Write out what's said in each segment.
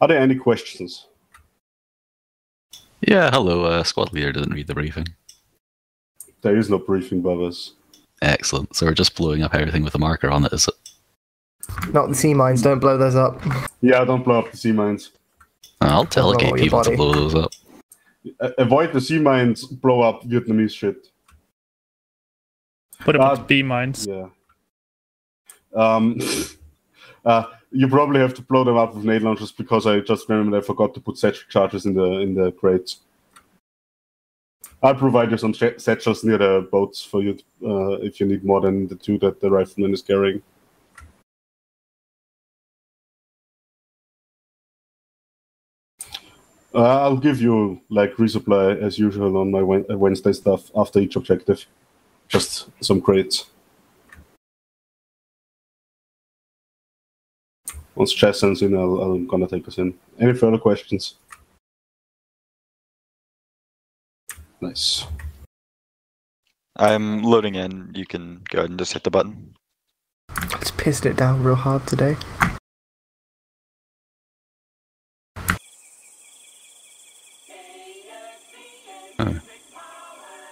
Are there any questions? Yeah, hello. Uh, squad leader didn't read the briefing. There is no briefing, brothers. Excellent. So we're just blowing up everything with a marker on it, is it? Not the sea mines. Don't blow those up. Yeah, don't blow up the sea mines. I'll Don't delegate people to blow those up. Avoid the sea mines, blow up Vietnamese shit. What about Uh, B mines? Yeah. Um, uh, you probably have to blow them up with nade launchers because I just remembered I forgot to put satchel charges in the in the crates. I'll provide you some satchels near the boats for you uh, if you need more than the two that the rifleman is carrying. Uh, I'll give you like resupply as usual on my Wednesday stuff after each objective. Just some crates. Once Chess sends in, I'll, I'm gonna take us in. Any further questions? Nice. I'm loading in. You can go ahead and just hit the button. Just pissed it down real hard today. Oh.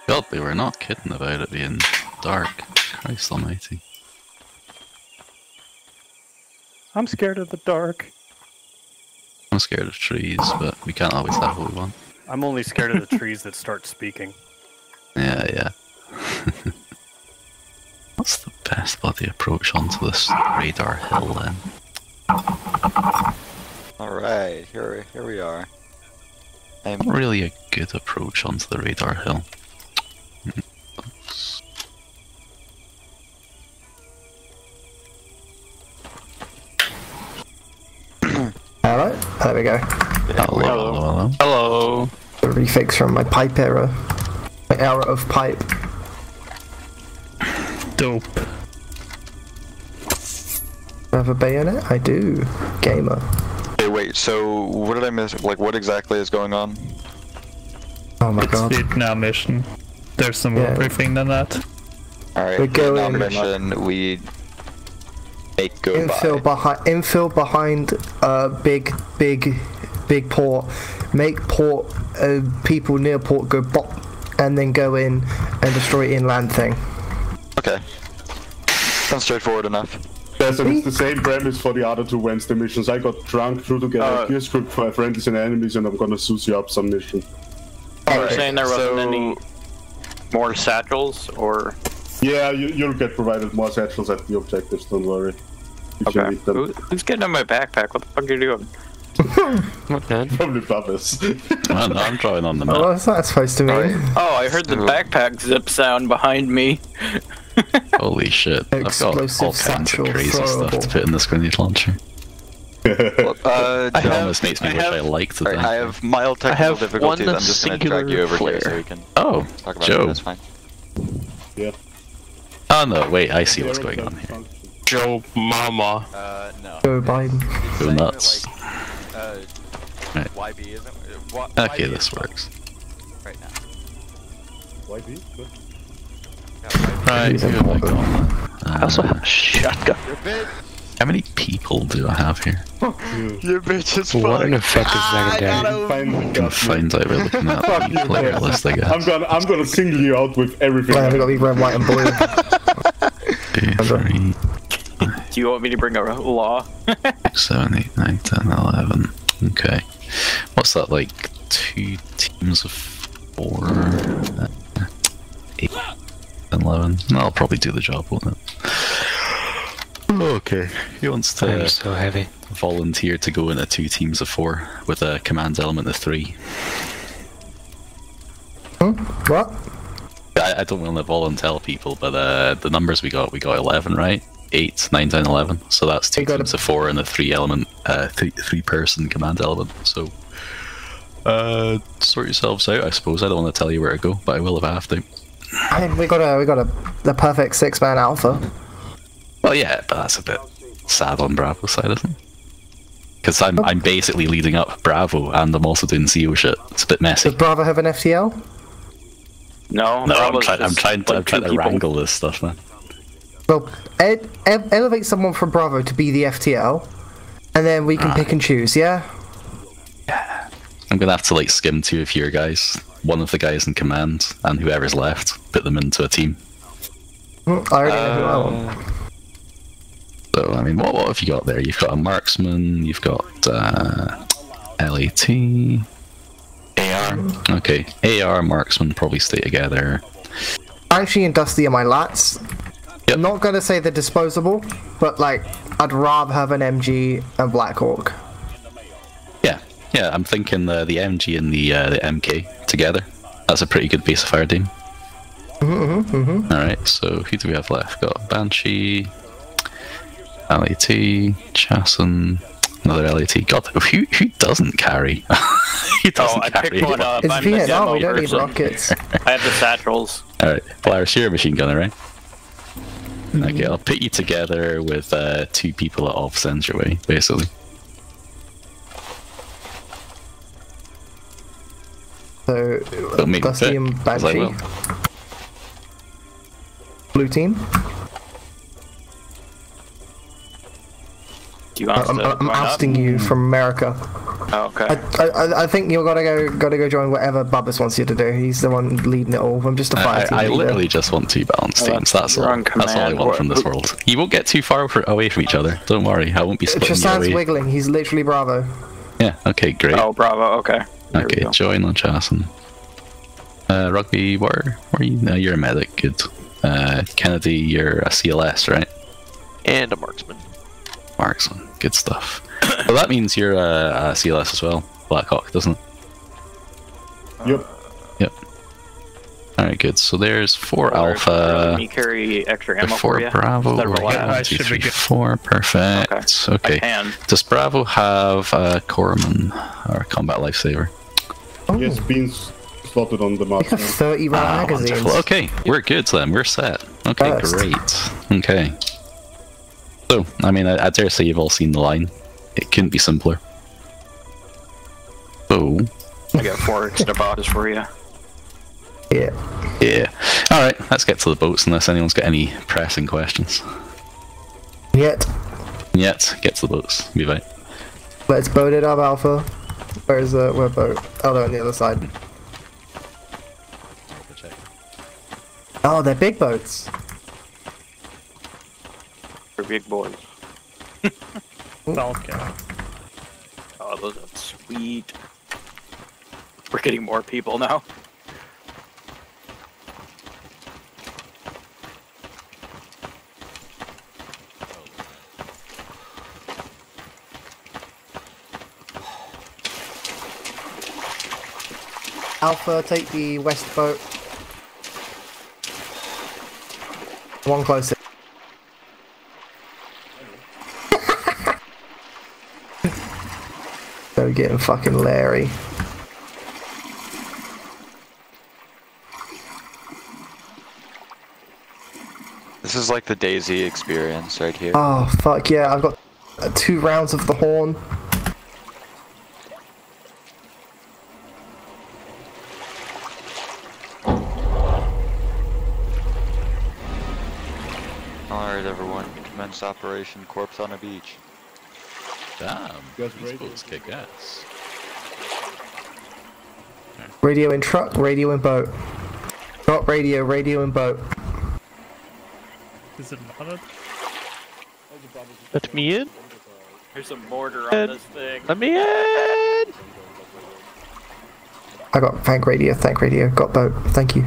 God, they were not kidding about it being dark. Christ almighty. I'm scared of the dark. I'm scared of trees, but we can't always have what we want. I'm only scared of the trees that start speaking. Yeah, yeah. What's the best bloody approach onto this radar hill then? All right, here here we are. I'm Not really a good approach onto the radar hill. Hello. There we go. Hello, hello, hello. Hello. The refix from my pipe error. My era of pipe. Dope. I have a bayonet? I do. Gamer. Hey, wait. So what did I miss? Like, what exactly is going on? Oh my It's god. Vietnam mission. There's some more Yeah. briefing than that. All right. We go Vietnam in- mission. We make go Infill by. behind. Infill behind. Uh, big, big, big port. Make port. Uh, people near port go bop, and then go in and destroy inland thing. Okay. Sounds straightforward enough. Yes, and it's the same premise for the other two Wednesday missions. I got drunk, threw together Uh, a gear script for friendlies and enemies, and I'm gonna susie up some mission. You were Alright, saying there wasn't so- any more satchels, or Yeah, you, you'll get provided more satchels at the objectives, don't worry. If you okay? need them. Who, who's getting on my backpack? What the fuck are you doing? What man? Probably brothers. Oh, no, I'm drawing on the Oh, map. what's that supposed to mean? Alright. Oh, I heard the backpack zip sound behind me. Holy shit. I've got all Explosive kinds of crazy stuff to put in this grenade launcher. Well, uh, It almost makes me I wish have- I liked it. Alright, then. I have mild technical have difficulties. I'm just gonna drag you over here so we can Oh, talk about Joe. it. That's fine. Yeah. Oh no, wait, I see what's going on here. Joe Mama. Uh, no. Joe Biden. It's Go nuts. like, uh, Right. YB isn't. uh, Y- Okay, YB this works. Right now. YB? Good. Yeah, Right, He's who have I important. got? I also have a shotgun. Your bitch. how many people do I have here? Your bitch is What an effective secondary. You finally Can got me. find out by looking at the you, player list, I I'm gonna I'm gonna single you out with everything. Why have we got these red, white, and blue? Two, three, Do you want me to bring a law? six, seven, eight, nine, 10, 11. Okay. What's that, like two teams of four? Uh, eight, 11. That'll probably do the job, won't it? Okay. He wants I'm to so heavy. volunteer to go into two teams of four with a command element of three. Hmm? What? I, I don't want to volunteer people, but uh, the numbers we got, we got 11, right? 8, nine, ten, eleven. So that's two We got teams a- of four and a three element, uh, three, three person command element. So, uh, sort yourselves out, I suppose. I don't want to tell you where to go, but I will if I have to. I mean, we got a we got a the perfect six man alpha. Well, yeah, but that's a bit sad on Bravo's side, isn't it? Because I'm, I'm basically leading up Bravo and I'm also doing CO shit. It's a bit messy. Does Bravo have an FTL? No, No, I'm, try- I'm trying to, like I'm trying to wrangle this stuff, man. Well, ed, ev- elevate someone from Bravo to be the FTL, and then we can pick and choose. Yeah. Yeah. I'm gonna have to like skim two of your guys, one of the guys in command, and whoever's left, put them into a team. Mm, I already know who I want. So I mean, what what have you got there? You've got a marksman, you've got uh, LAT, AR. Okay, AR marksman probably stay together. Banshee and Dusty are my lats. Yep. I'm not gonna say they're disposable, but like I'd rather have an MG and Blackhawk. Yeah, yeah. I'm thinking the the MG and the uh, the MK together. That's a pretty good base of fire team. Mm-hmm, mm-hmm. All right. So who do we have left? Got Banshee, LAT, Chasen, another LAT. God, who who doesn't carry? who Oh, doesn't I carry? picked one up. It's I'm Vietnam. We don't need rockets. I have the satchels. All right, Polaris, you're a machine gunner, right? Okay, I'll put you together with uh, two people that off way, basically. So Dusty and Banshee. Blue team. You want I'm, to I'm join up? ousting you from America. Oh, I, okay. I, I think you gotta go gotta go join whatever Bubbas wants you to do. He's the one leading it all. I'm just a I, fire team I, I literally just want two balanced Oh, teams. That's all. That's all I command. want from this world. You won't get too far for, away from each other. Don't worry, I won't be splitting you Tristan's away. wiggling. He's literally Bravo. Yeah. Okay. Great. Oh, bravo. Okay. There okay. Join on Chasen. Uh, Rugby, where where are you? No, you're a medic. Good. Uh, Kennedy, you're a CLS, right? And a marksman. Marksman. Good stuff. well, that means you're uh, uh, a, a CLS as well, Blackhawk, doesn't it? Yep. Yep. All right, good. So there's four Polaris, Alpha. Me carry extra ammo Four for you. Bravo. Is that One, reliable? Two, should be three, four. Perfect. I Okay. can. Does Bravo have uh, a Corpsman or a combat lifesaver? Oh, Yes, beans slotted on the we have 30 round Ah, magazines. wonderful. Okay, we're good then. We're set. Okay, First. great. Okay. So, I mean, I, I dare say you've all seen the line. It couldn't be simpler. So, I got four extra bottles for you. Yeah. yeah. All right, let's get to the boats unless anyone's got any pressing questions. Yet. Yet, get to the boats. Be right. Let's boat it up, Alpha. Where's the where boat? Oh, they're on the other side. Oh, they're big boats. For big boys. Falcon. Oh, those are sweet. We're getting more people now. Alpha, take the west boat. One closer. Getting fucking Larry. This is like the Daisy experience right here. Oh fuck yeah! I've got two rounds of the horn. Alright, everyone. Commence Operation Corpse on a Beach. Damn, Yes, these radio. boats kick ass. Radio in truck, radio in boat. Not radio, radio in boat. Is it not a... Let me in. There's a mortar on Ed. this thing. Let me in. I got thank radio, thank radio, got boat, thank you.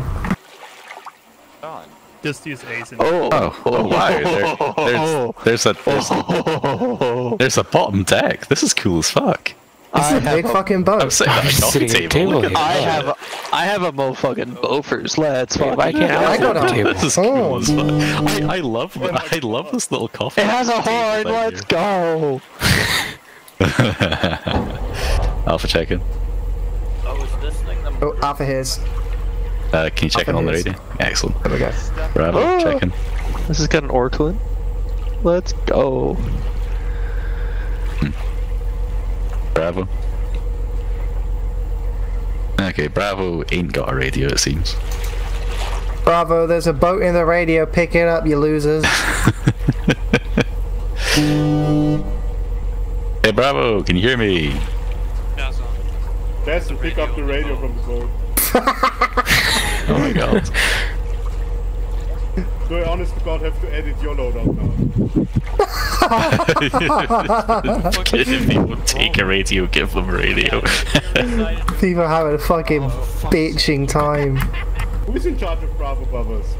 Don. Just use A's and Oh. Oh, oh wow! There, there's, there's a there's a, there's a bottom deck. This is cool as fuck. This is a big fucking boat. I'm sitting at a coffee sitting at table. table here. I have a, I have a motherfucking Bofors. Let's fuck. I can't. I got a table. This is cool as fuck. I, I love I love this little coffee. It has a horn. Let's go. Alpha checking. Oh, is this thing the Oh, Alpha here's. Uh, can you check in on the is. radio? Excellent. There we go. Bravo, Oh. checking. This has got an Oerlikon. Let's go. Bravo. Okay, Bravo ain't got a radio, it seems. Bravo, there's a boat in the radio, pick it up, you losers. Hey, Bravo, can you hear me? Best to pick up the radio from the phone. Oh my god. Do I honest to God have to edit your loadout now? if people take a radio, give them radio. People having a fucking bitching time. Who's in charge of Bravo Brothers?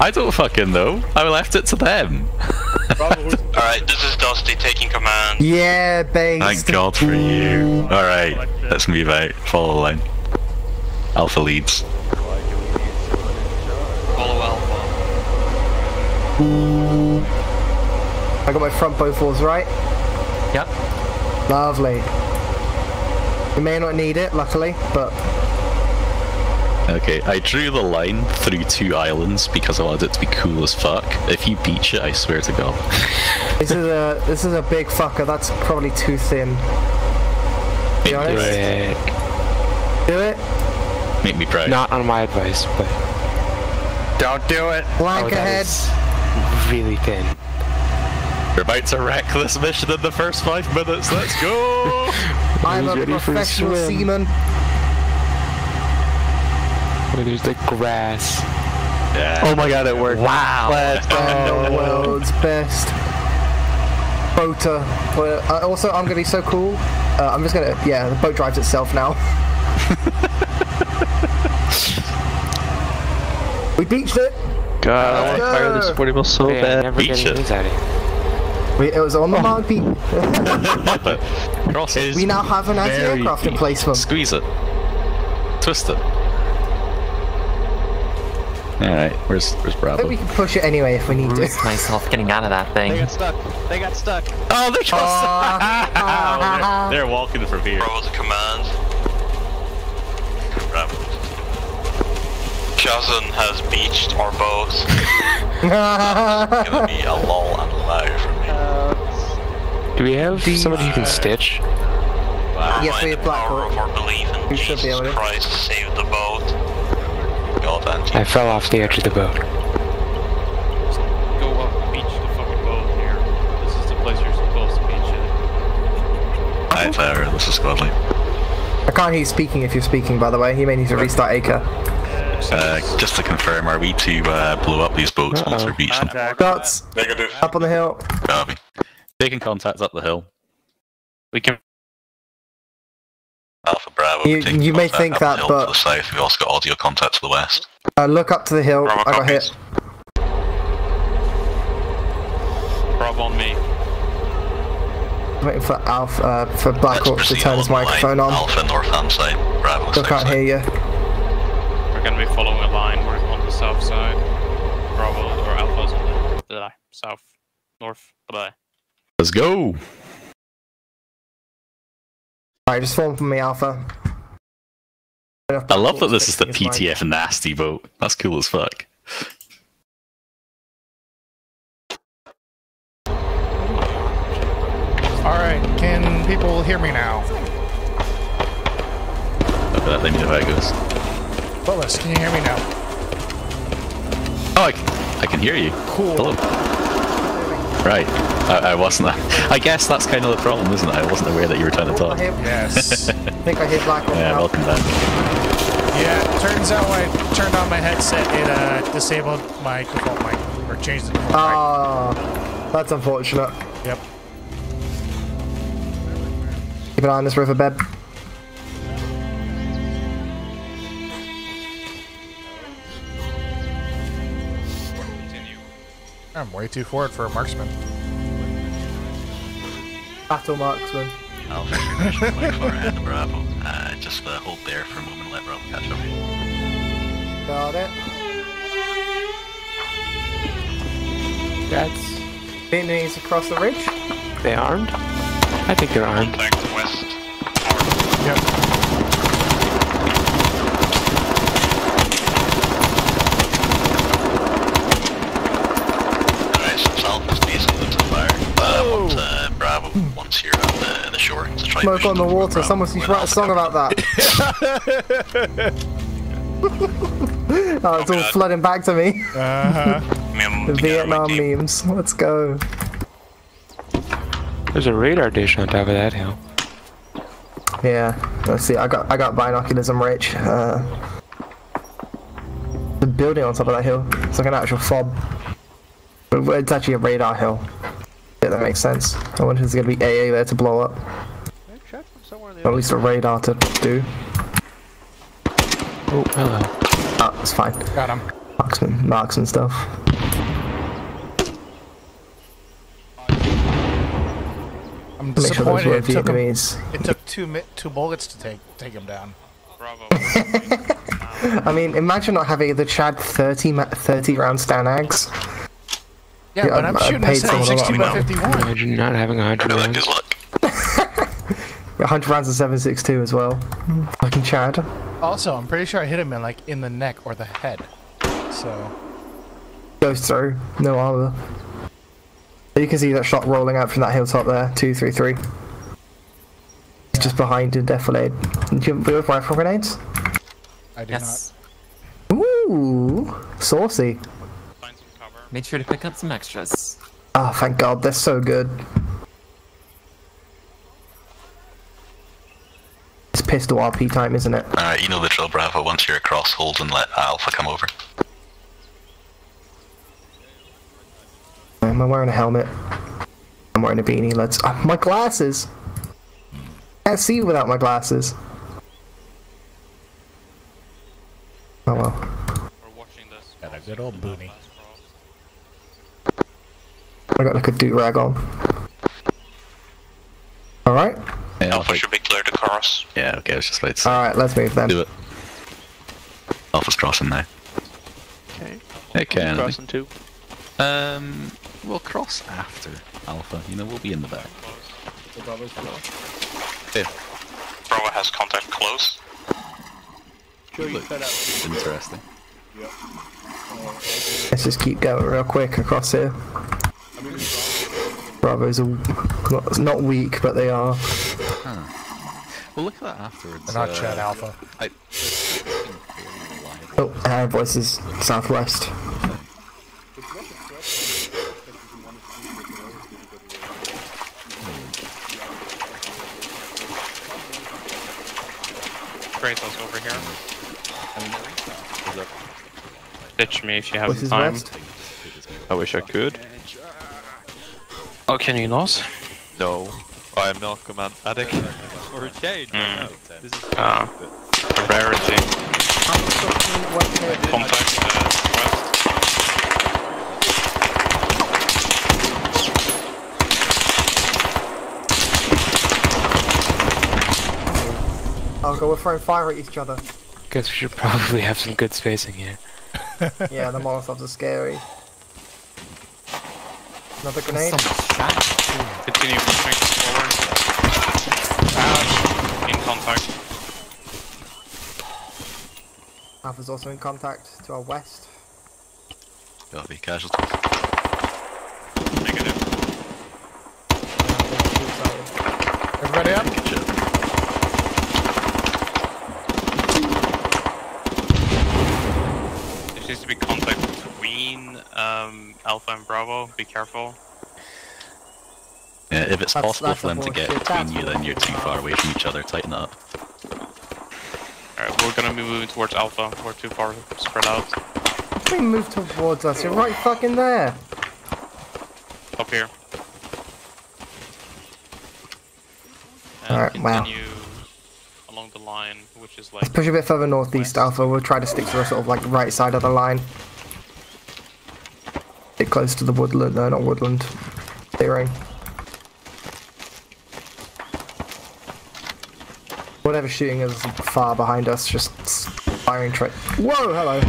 I don't fucking know. I left it to them. Bravo, Alright, this is Dusty taking command. Yeah, based. Thank God for you. Alright, let's move out. Follow the line. Alpha leads. Follow Alpha. I got my front both walls right. Yep. Lovely. You may not need it, luckily, but Okay, I drew the line through two islands because I wanted it to be cool as fuck. If you beach it, I swear to God. this is a this is a big fucker. That's probably too thin. Be honest. Right. Do it. Make me proud. Not on my advice, but Don't do it. Blank oh, that ahead. really thin. We're a reckless mission in the first five minutes. Let's go! I'm a ready for a professional seaman. Where there's the grass. Yeah. Oh my god, it worked. Wow. Let's Oh, world's best. Boater. Uh, also, I'm gonna be so cool. Uh, I'm just gonna. Yeah, the boat drives itself now. we beached it. God, I want to fire this sporty mill so Man, bad. never Beach getting it. things out of it. We, it was on the mark beat. Pop it. Cross it. we now have an anti-aircraft emplacement. Squeeze it. Twist it. Alright, where's where's I think Bravo? we can push it anyway if we need to. myself getting out of that thing. They got stuck. They got stuck. Oh, they're Ah. they're, they're walking from here. Bravo to command. Bravo. Shazan has beached our boat. Gonna be a lull and lie from me. Do we have somebody who can uh, stitch? Yes, we have the power of our belief in We should be Jesus able to. Christ saved the boat. God I fell off the edge of the boat. Go up, beach the fucking boat here. This is the place you're supposed to beach it. Hi, Clara, this is Squadly. I can't hear you speaking if you're speaking, by the way. You may need to restart Acre. Uh, just to confirm, are we to uh, blow up these boats once we're beached? Contact. Negative. up on the hill. Copy. Taking contact up the hill. We can. Alpha Bravo. You- you may think up the that, hill but- To the south, we've also got audio contact to the west. Uh, look up to the hill. Bravo I got copies. hit. Rob on me. Waiting for Alpha, uh, for Black Let's to turn his microphone line. on. Alpha north hand side. Bravo Still can't side. hear you. We're gonna be following a line. We're on the south side. Bravo or Alpha's on the uh, south, north. Bye. Let's go. Alright, just form for me, Alpha. I love that this is the PTF nasty boat. That's cool as fuck. Alright, can people hear me now? Okay, let me know how it goes. Willis, can you hear me now? Oh, I can hear you. Cool. Hello. Right. I, I wasn't. I guess that's kind of the problem, isn't it? I wasn't aware that you were trying to I talk. hear- Yes. I think I hit Black Hawk Yeah, now. welcome back. yeah, turns out when I turned on my headset, it uh, disabled my default mic, or changed the default Ah, that's unfortunate. Yep. Keep an eye on this riverbed. I'm way too forward for a marksman. Battle marksman. Alpha information quite far ahead of Bravo. Uh, just uh, hold there for a moment and let Bravo catch up. Got it. That's. Vietnamese across the ridge. They armed? I think they're armed. Contact west. Yep. Alright, so Alpha's basically to fire. Uh, once, uh, Bravo, once you're at the, the shore, to try Smoke on the water. Bravo Someone should write a song about that. oh, it's all God. flooding back to me. Uh huh. The Vietnam memes. Let's go. There's a radar dish on top of that hill. Yeah, let's see. I got I got binoculars. I'm rich. Uh, the building on top of that hill. It's like an actual fob. It's actually a radar hill. Yeah, that makes sense. I wonder if there's gonna be AA there to blow up. Or at least a radar to do. Oh, hello. Oh, it's fine. Got him. Marksman, marks and stuff. I'm Make disappointed. were it, took him, it took two two bullets to take take him down. Bravo. I mean, imagine not having the Chad 30 ma- 30 round Stanags. Yeah, Yeah, but I'm I- I shooting a paid someone a lot 760 by 51. Imagine not having a hundred rounds. good luck. 100 rounds of 762 as well. Fucking Chad. Also, I'm pretty sure I hit him in like in the neck or the head. So Goes through. No armor. You can see that shot rolling out from that hilltop there. 233. He's just behind in defilade. Do you have rifle grenades? I do Yes. Ooh, saucy. Find some cover. Make sure to pick up some extras. Oh, thank God, they're so good. It's pistol RP time, isn't it? Alright, you know the drill, Bravo. Once you're across, hold and let Alpha come over. Am I wearing a helmet? I'm wearing a beanie. Let's. Oh, my glasses. I Can't see without my glasses. Oh well. We're watching this. Got a good old boonie. I got like a do rag on. All right. Yeah, Alpha should be clear to cross. yeah, okay, I was just about to say. All right. Let's move then. Do it. Alpha's crossing now. Okay. Okay, I'm Anthony. crossing too. Um, we'll cross after Alpha. You know, we'll be in the back. Yeah, Bravo has contact close. look, interesting. Let's just keep going real quick across here. Bravo's are not, not weak, but they are. We'll look at that afterwards. They're not uh, Chad Alpha. I, Oh, our voice is southwest. Kratos over here. Ditch me if you have Voice time. west. I wish I could. Oh, can you not? No, I am not command addict. For a change. Mm. This is Ah. Rarity. Contact uh, west. Oh god, we're throwing fire at each other. Guess we should probably have some good spacing here. Yeah, the Molotovs are scary. Another grenade. Continue pushing forward. Ouch. In contact. Alpha's also in contact to our west. Gotta be casualties. Negative. Everybody up? Good job. There seems to be contact between um, Alpha and Bravo. Be careful. Yeah, if it's That's- possible that's for them to get bullshit. between That's you, then you're too far away from each other. Tighten up. Alright, we're gonna be moving towards Alpha. We're too far spread out. We move towards us. You're right fucking there. Up here. And Alright, wow. continue along the line, which is like Let's push a bit further northeast, Alpha. We'll try to stick to the sort of like right side of the line. Get close to the woodland. No, not woodland. Clearing. Whatever shooting is far behind us, just firing tra- Whoa, hello.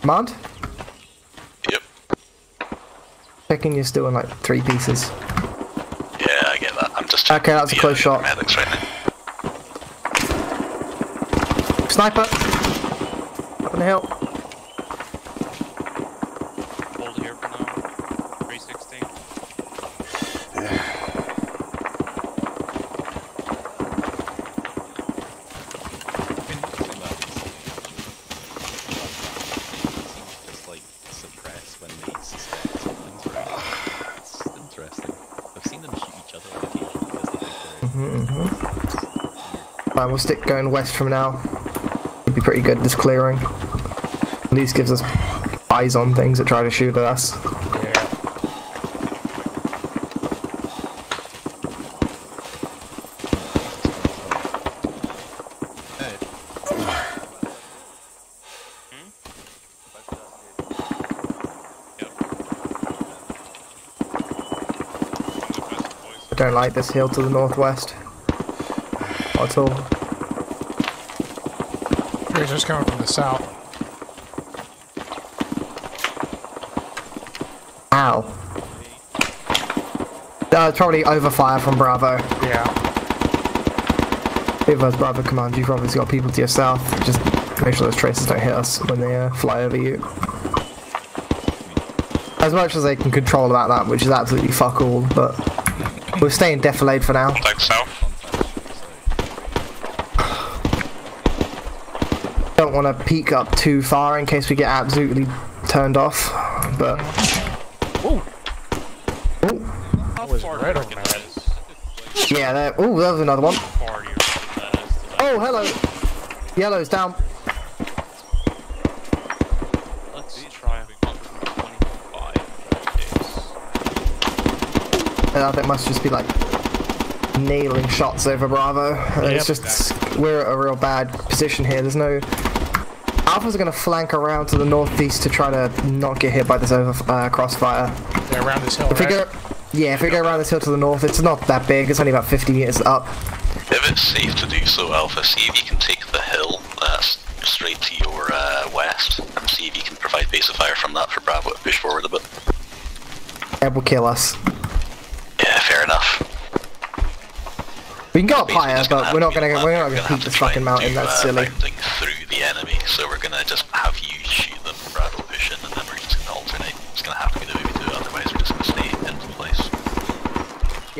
Command? Yep. Checking you're still in like three pieces. Yeah, I get that. I'm just Okay, that was a close shot. Medics right now. Sniper! Up on the hill. hold here for now. 360. Just like suppress when they suspect something's wrong. We'll stick going west from now. It'd be pretty good, this clearing. At least gives us eyes on things that try to shoot at us. I don't like this hill to the northwest. At all. Razor's coming from the south. Ow. Uh, it's probably overfire from Bravo. Yeah. If as Bravo command, you've obviously got people to your south. Just make sure those tracers don't hit us when they uh, fly over you. As much as they can control about that, which is absolutely fuck all, but we're staying defilade for now. Contact south. Don't want to peek up too far in case we get absolutely turned off, but That was right over my head. yeah, there. Oh, there was another one. Oh, hello. Yellow's down. Let's try 125 And I think it must just be like nailing shots over Bravo. And It's just we're at a real bad position here. There's no. Alpha's gonna flank around to the northeast to try to not get hit by this over uh, crossfire. Yeah, around this hill, If we go, yeah, if we go around this hill to the north, it's not that big. It's only about 50 meters up. If it's safe to do so, Alpha, see if you can take the hill that's straight to your uh, west and see if you can provide base of fire from that for Bravo to push forward a bit. It will kill us. Yeah, fair enough. We can go up higher, but we're not gonna we're not gonna peak this fucking mountain. That's uh, silly. mounting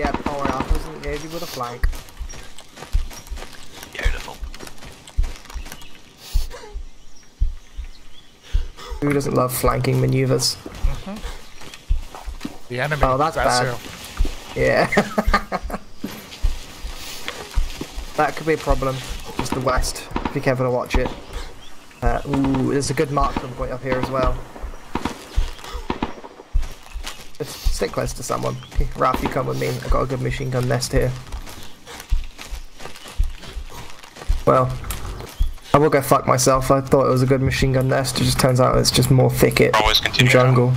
Yeah, don't worry, Alpha's engaging with a flank. Beautiful. Who doesn't love flanking maneuvers? The enemy. Oh, that's bad. who. Yeah. that could be a problem. Just the west. Be careful to watch it. Uh, ooh, there's a good marksman point up here as well. Let's stick close to someone. Ralph, you come with me. I've got a good machine gun nest here. Well, I will go fuck myself. I thought it was a good machine gun nest. It just turns out it's just more thicket Always and continue. jungle.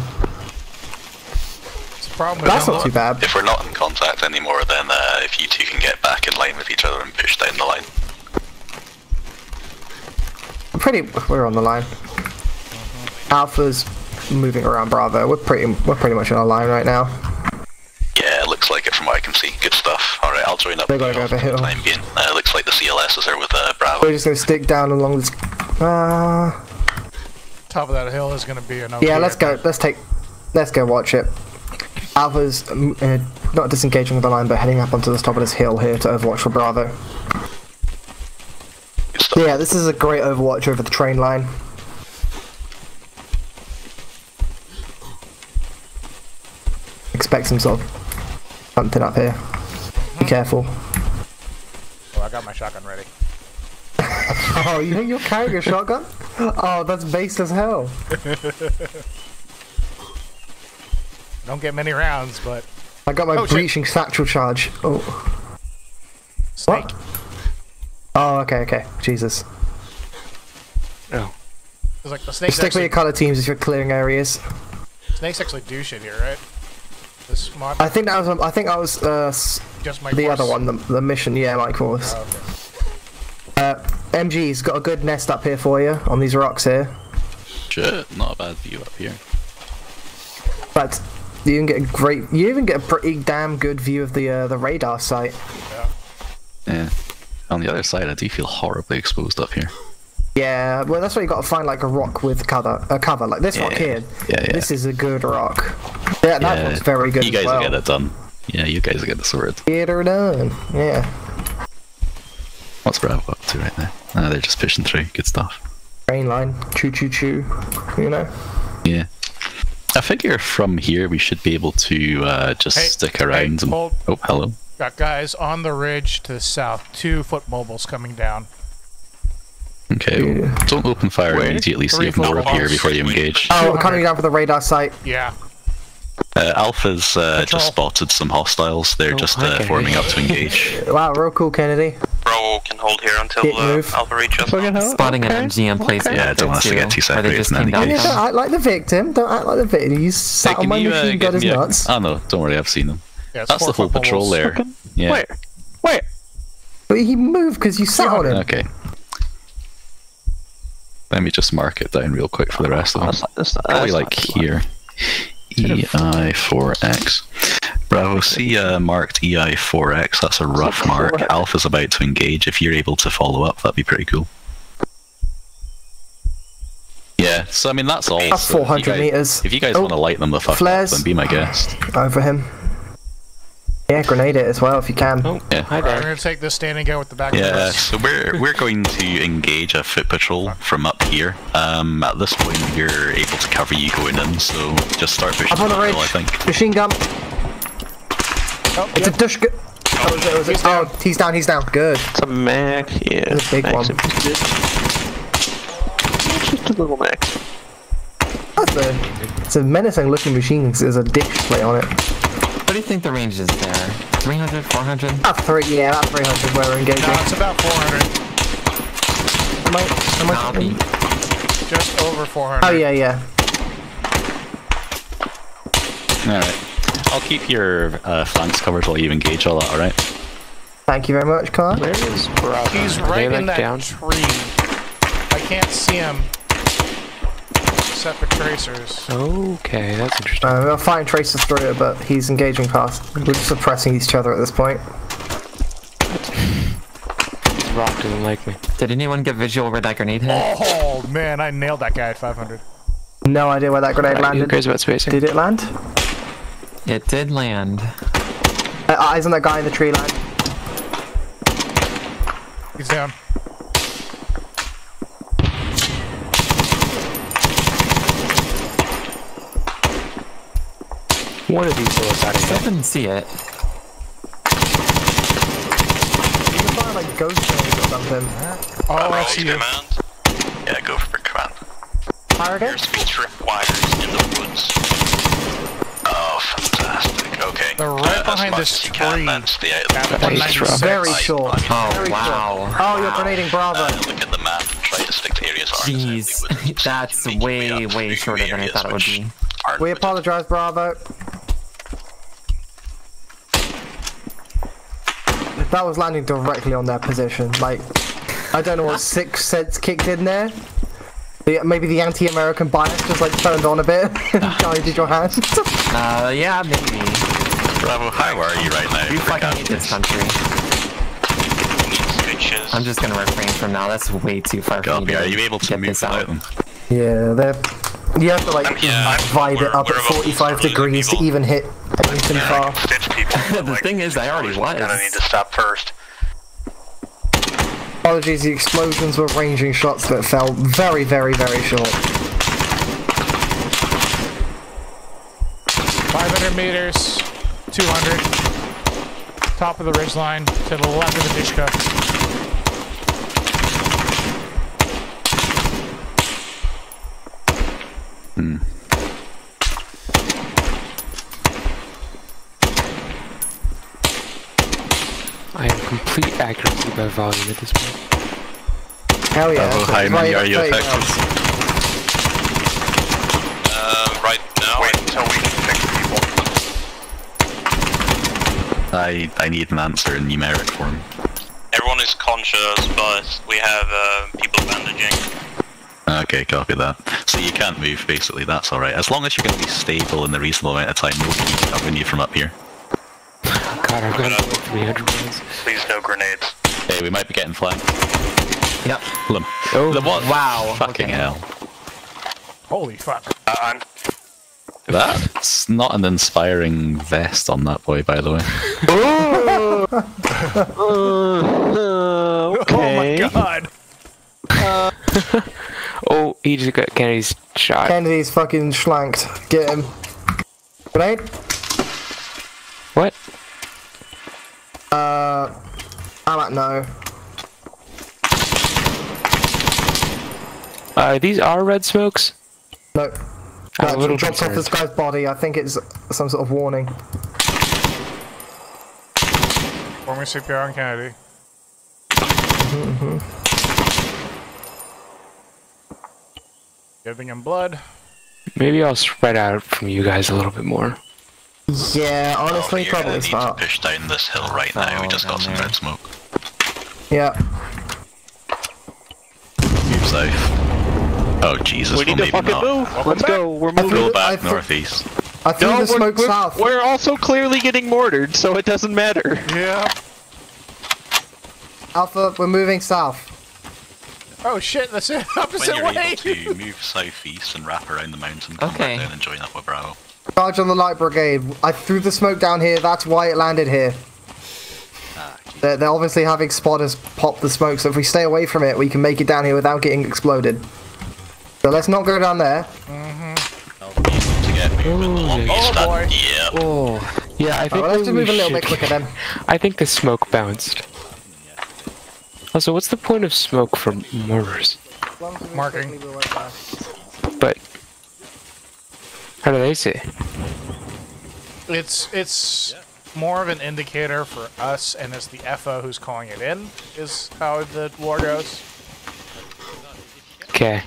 It's a problem. That's not too bad. If we're not in contact anymore, then uh, if you two can get back in line with each other and push down the line. Pretty, we're on the line. Alpha's moving around Bravo. We're pretty, we're pretty much on our line right now. Yeah, it looks like it from what I can see. Good stuff. Alright, I'll join up They gotta go over hill. time being. Uh, it looks like the CLS is there with uh, Bravo. We're just gonna stick down along this. Uh, Top of that hill is going to be another. yeah, let's go. Let's take. Let's go watch it. Alpha's um, uh, not disengaging with the line, but heading up onto the top of this hill here to overwatch for Bravo. Yeah, this is a great overwatch over the train line. Expect some sort of something up here. Be careful. Oh, I got my shotgun ready. Oh, you think you're carrying a shotgun? Oh, that's base as hell. Don't get many rounds, but I got my Oh, shit. breaching satchel charge. Oh. snake. What? Oh, okay, okay. Jesus. Oh. It's like the snakes Stick with your color teams if you're clearing areas. snakes actually do shit here, right? This mod. I think that was. I think that was uh, Just my the course. other one, the, the mission. Yeah, Mike Force. Oh, Uh, MG's got a good nest up here for you on these rocks here. Shit, not a bad view up here. But you can get a great. You even get a pretty damn good view of the uh, the radar site. Yeah. On the other side, I do feel horribly exposed up here. Yeah, well, that's why you got to find like a rock with cover. A cover like this rock here. yeah, yeah. This is a good rock. Yeah, that Yeah, one's very good You as guys well. will get it done. Yeah, you guys will get the sword. Get her done. Yeah. What's Bravo up to right now? Ah, they're just pushing through. Good stuff. Train line. Choo choo choo. You know. Yeah. I figure from here we should be able to uh, just Hey, stick hey, around and. hold. Oh, hello. Got guys on the ridge to the south. Two foot mobiles coming down. Okay, don't open fire Where? immediately. See Three if more footballs. appear before you engage. Oh, coming down for the radar site. Yeah. Uh, Alpha's uh, just spotted some hostiles. They're just uh, forming up to engage. Wow, real cool, Kennedy. Bro can hold here until Hit uh. Alpha reaches. Spotting an MG in place. Yeah, don't want us to get too Or they separated just in came any case. don't act like the victim. Don't act like the victim. You sat on my machine gun as nuts. Oh no, don't worry, I've seen them. Yeah, That's the four whole patrol there. Yeah. Where? Where? But he moved because you sat on him. Okay. Let me just mark it down real quick for the rest of them. Probably like here. E EI4X. Bravo, see uh, marked EI4X. That's a rough mark. Alpha's about to engage. If you're able to follow up, that'd be pretty cool. Yeah, so I mean that's all. That's So if 400 guys- meters. If you guys Oh, want to light them the fuck flares. up, then be my guest. Over him. Yeah, grenade it as well if you can. Oh, Yeah. Alright, I'm gonna take this standing guy with the back. Yeah, so we're we're going to engage a foot patrol from up here. Um, at this point, we're able to cover you going in, so just start pushing Up on the uphill, ridge. I think. Machine gun. it's a Dushka. Oh, is it, was it? oh, he's down, he's down. Good. It's a Mac, yeah. It's a big Mac's one. a It's just a little Mac. That's a, it's a menacing looking machine 'cause there's a dish plate on it. What do you think the range is there? 300, 400? About three, yeah, about 300 where we're engaging. No, it's about 400. Am I, am I, Copy. Just over 400. oh, yeah, yeah. Alright. I'll keep your uh, flanks covered while you engage all that, alright? Thank you very much, Carl. Where is Bravo? He's right in like, that down? tree. I can't see him. Except for tracers. Okay, that's interesting. Uh, we'll find traces through it, but he's engaging past. We're just suppressing each other at this point. Rock doesn't like me. Did anyone get visual where that grenade hit? Oh man, I nailed that guy at 500. No idea where that grenade Right, who landed. cares about spacing? Did it land? It did land. Uh, eyes on that guy in the tree line. He's down. One of these bullets out of Still here. didn't see it. You can find like ghost grenades or something. Oh, I see you you. command? Yeah, go for command. Fire again? Your speech requires in the woods. Oh, fantastic. Okay. They're Uh, right as behind much this as you can, tree then stay out at of the way. 196. Very I- short. Oh, Very wow. short. Oh, you're grenading Bravo. Uh, look at the map and try to stick to areas Jeez, that's way, way shorter than I thought it would be. We apologize, Bravo. That was landing directly on their position. Like, I don't know what six sense kicked in there. The, maybe the anti-American bias just like turned on a bit and guided your hand. Uh, yeah, maybe. Bravo, how are you right now? We for fucking hate this country. I'm just gonna refrain from now. That's way too far for me Copy, to are you able to get move this out. without them? yeah, they're. You have to like I'm- yeah, I'm- divide it we're- up at 45 degrees to even hit anything far. People. The thing is, I already was. Kind of need to stop first. Apologies, the explosions were ranging shots that fell very, very, very short. 500 meters. 200. Top of the ridge line to the left of the Dishka. I am complete accuracy by volume at this point. Hell yeah. How right many are you 30 affected? Uh, right now. Wait until we can fix people. I, I need an answer in numeric form. Everyone is conscious, but we have uh, people bandaging. Okay, copy that. So you can't move, basically, that's alright. As long as you're going to be stable in the reasonable amount of time, we'll keep covering you from up here. God, I've got about 300 rounds. Please, no grenades. Hey, we might be getting flanked. Yep. Oh, the what? Wow. Fucking okay. hell. Holy fuck. Uh, I'm. That's not an inspiring vest on that boy, by the way. okay. Oh my god. Oh, he just got Kennedy's shot. Kennedy's fucking schlanked. Get him. Right? What? Uh, I'm at no. Uh, these are red smokes? No. I That a little dropped off this guy's body. I think it's some sort of warning. Forming CPR on Kennedy. Giving him blood. Maybe I'll spread out from you guys a little bit more. Yeah, honestly, oh, You're gonna probably need smart. to push down this hill right now. We just got some red smoke. Yeah. Move south. Oh Jesus, We need well, to fucking not. move. Let's go. We're moving. Go the- I northeast. I threw No, the smoke we're, south. we're also clearly getting mortared, so it doesn't matter. Yeah. Alpha, we're moving south. Oh shit, that's it. When Opposite you're way. able to move southeast and wrap around the mountain, come Okay. back down and join up with Bravo. Charge on the light brigade. I threw the smoke down here. That's why it landed here. Ah. They're, they're obviously having spotters pop the smoke, so if we stay away from it, we can make it down here without getting exploded. So let's not go down there. to get moving along Ooh, Oh, boy. yeah. Oh, yeah, I think Alright, let's just we move a little bit should- quicker then. I think the smoke bounced. Also, what's the point of smoke for mortars? Marking. But how do they see? It's it's more of an indicator for us, and it's the FO who's calling it in. Is how the war goes. Okay.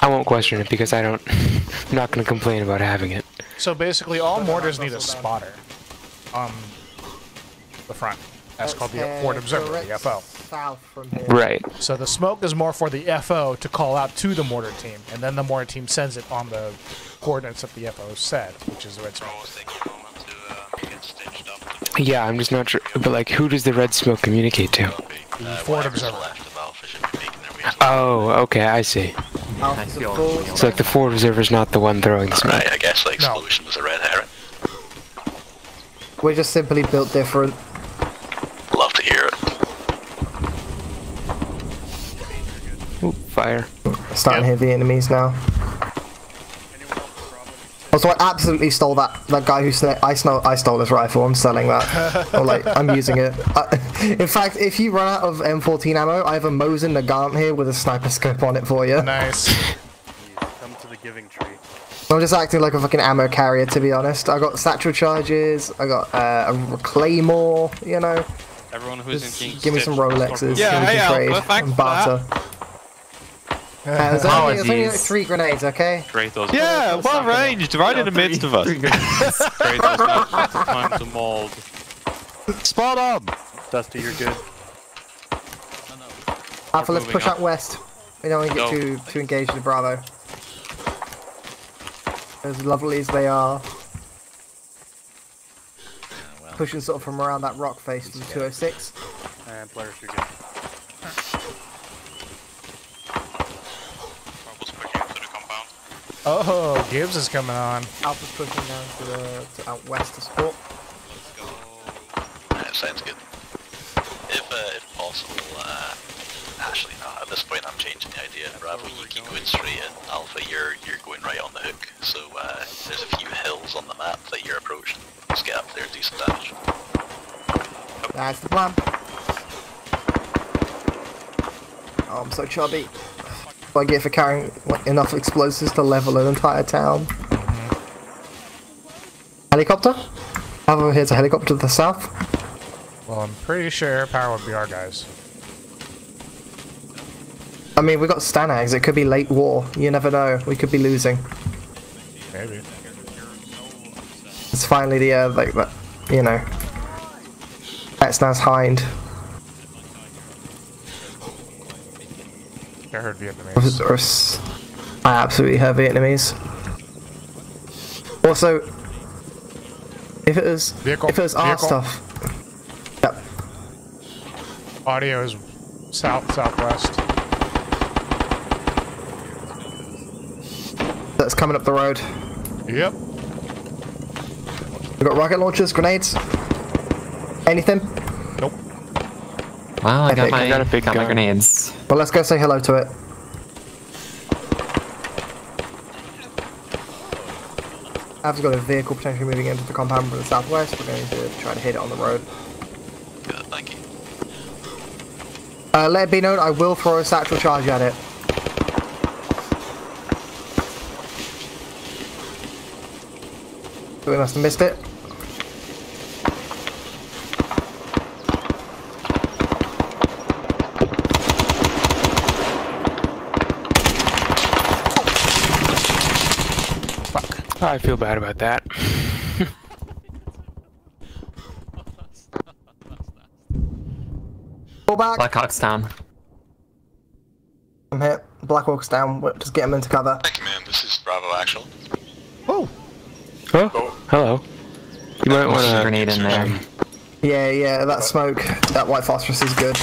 I won't question it because I don't. I'm not going to complain about having it. So basically, all mortars need a spotter on the front. That's called the Let's Fort head Observer, the FO. South from here. Right. So the smoke is more for the FO to call out to the mortar team, and then the mortar team sends it on the coordinates that the FO said, which is the red smoke. Yeah, I'm just not sure. But like, who does the red smoke communicate to? The Forward Observer. left of Alpha should be making their way Oh, okay, I see. Alpha's the full- So like, the forward is not the one throwing the smoke. Right, I guess the No. explosion was a red herring. We're just simply built different. Love to hear it. Ooh, fire. Starting to hit the enemies now. Also, I absolutely stole that that guy who sna- I stole I stole his rifle. I'm selling that, or like I'm using it. I, in fact, if you run out of M14 ammo, I have a Mosin Nagant here with a sniper scope on it for you. Nice. Come to the giving tree. I'm just acting like a fucking ammo carrier, to be honest. I got satchel charges. I got uh, a claymore. You know, Everyone who's just in King's give me some Stitch, Rolexes. stop so we moving. can trade and barter. Uh, there's only, there's only like three grenades, okay? Kratos. Yeah, well ranged, right in the midst of us. Kratos time to mold. Spot on. Dusty, you're good. Alpha, let's push up. out west. We don't want to get Go. too too engaged with Bravo. As lovely as they are. Pushing sort of from around that rock face to the 206. And players, you're good. Bravo's pushing through the compound. Oh, Gibbs is coming on. Alpha's pushing down to the to out west to support. Yeah, sounds good. If, uh, if possible, uh, actually no, at this point I'm changing the idea. Bravo, you keep going straight in. Alpha, you're you're going right on the hook. So uh, there's a few hills on the map that you're approaching. Just get up there, do some damage. That's the plan. Oh, I'm so chubby. I get for carrying like, enough explosives to level an entire town. Helicopter? Alpha, here's a helicopter to the south. Well, I'm pretty sure air power would be our guys. I mean, we got Stanags. It could be late war. You never know. We could be losing. Maybe. It's finally the uh, like. You know, Exnaz Hind. I heard Vietnamese. I absolutely have Vietnamese. Also, if it was Vehicle. if it was our Vehicle. stuff, yep. Audio is south southwest. That's coming up the road. Yep. We got rocket launchers, grenades. Anything? Nope. Wow, I got Epic. my, I got a big got my grenades. But let's go say hello to it. I've got a vehicle potentially moving into the compound from the southwest. We're going to try to hit it on the road. Good, thank you. Uh, let it be known, I will throw a satchel charge at it. We must have missed it. I feel bad about that. Pull back. Blackhawk's down. I'm hit. Blackhawk's down. We'll Just get him into cover. Thank you, man, this is Bravo Actual. Oh. Oh, hello. You might want to grenade in there. Yeah, yeah, that smoke, that white phosphorus is good.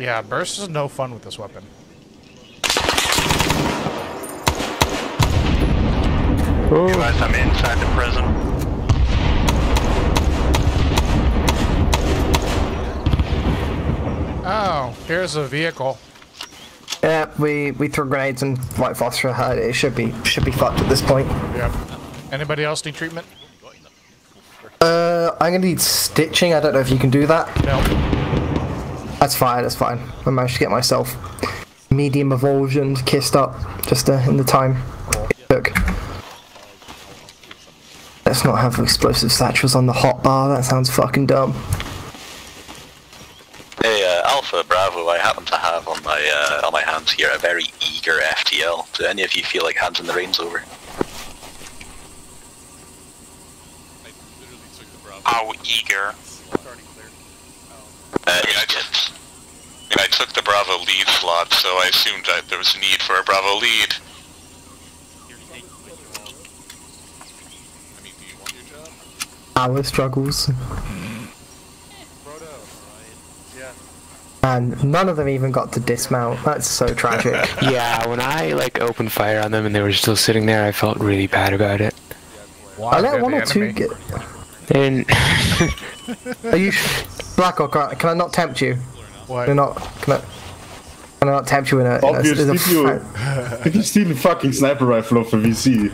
Yeah, burst is no fun with this weapon. Guys, I'm inside the prison. Oh, here's a vehicle. Yeah, we we threw grenades and white phosphorus. at It It should be should be fucked at this point. Yep. Anybody else need treatment? Uh, I'm gonna need stitching. I don't know if you can do that. No. That's fine. That's fine. I managed to get myself medium avulsioned, kissed up, just uh, in the time it took. Let's not have explosive satchels on the hot bar. That sounds fucking dumb. Hey, uh, Alpha Bravo, I happen to have on my uh, on my hands here a very eager FTL. Do any of you feel like hands in the reins over? How eager. Uh, I mean, I, took, I mean, I took the Bravo lead slot, so I assumed that there was a need for a Bravo lead. Our struggles. And none of them even got to dismount. That's so tragic. yeah, when I like opened fire on them and they were still sitting there, I felt really bad about it. I let one or two get. And Are you sh- Blackhawk? Can Can I not tempt you? What? Can I not? Can I? Can I not tempt you in a? In a, Obviously, in a if you, fa- if you steal a fucking sniper rifle off a VC.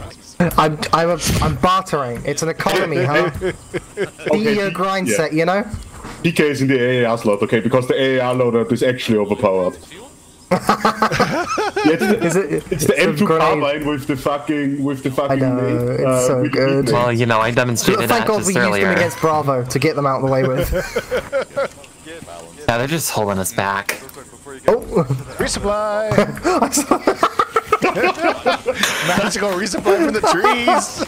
I'm I'm a, I'm bartering. It's an economy, huh? Be your grind yeah. set, you know. PK is in the AAR slot, okay, because the AAR loader is actually overpowered. yeah, it's the, Is it? it's the a M2 grenade. carbine with the fucking with the fucking. I know, nade, it's uh, so with good. Well, you know, I demonstrated Thank that God just we used them against Bravo to get them out of the way with. Yeah, they're just holding us back. Oh, Resupply! Magical resupply from the trees!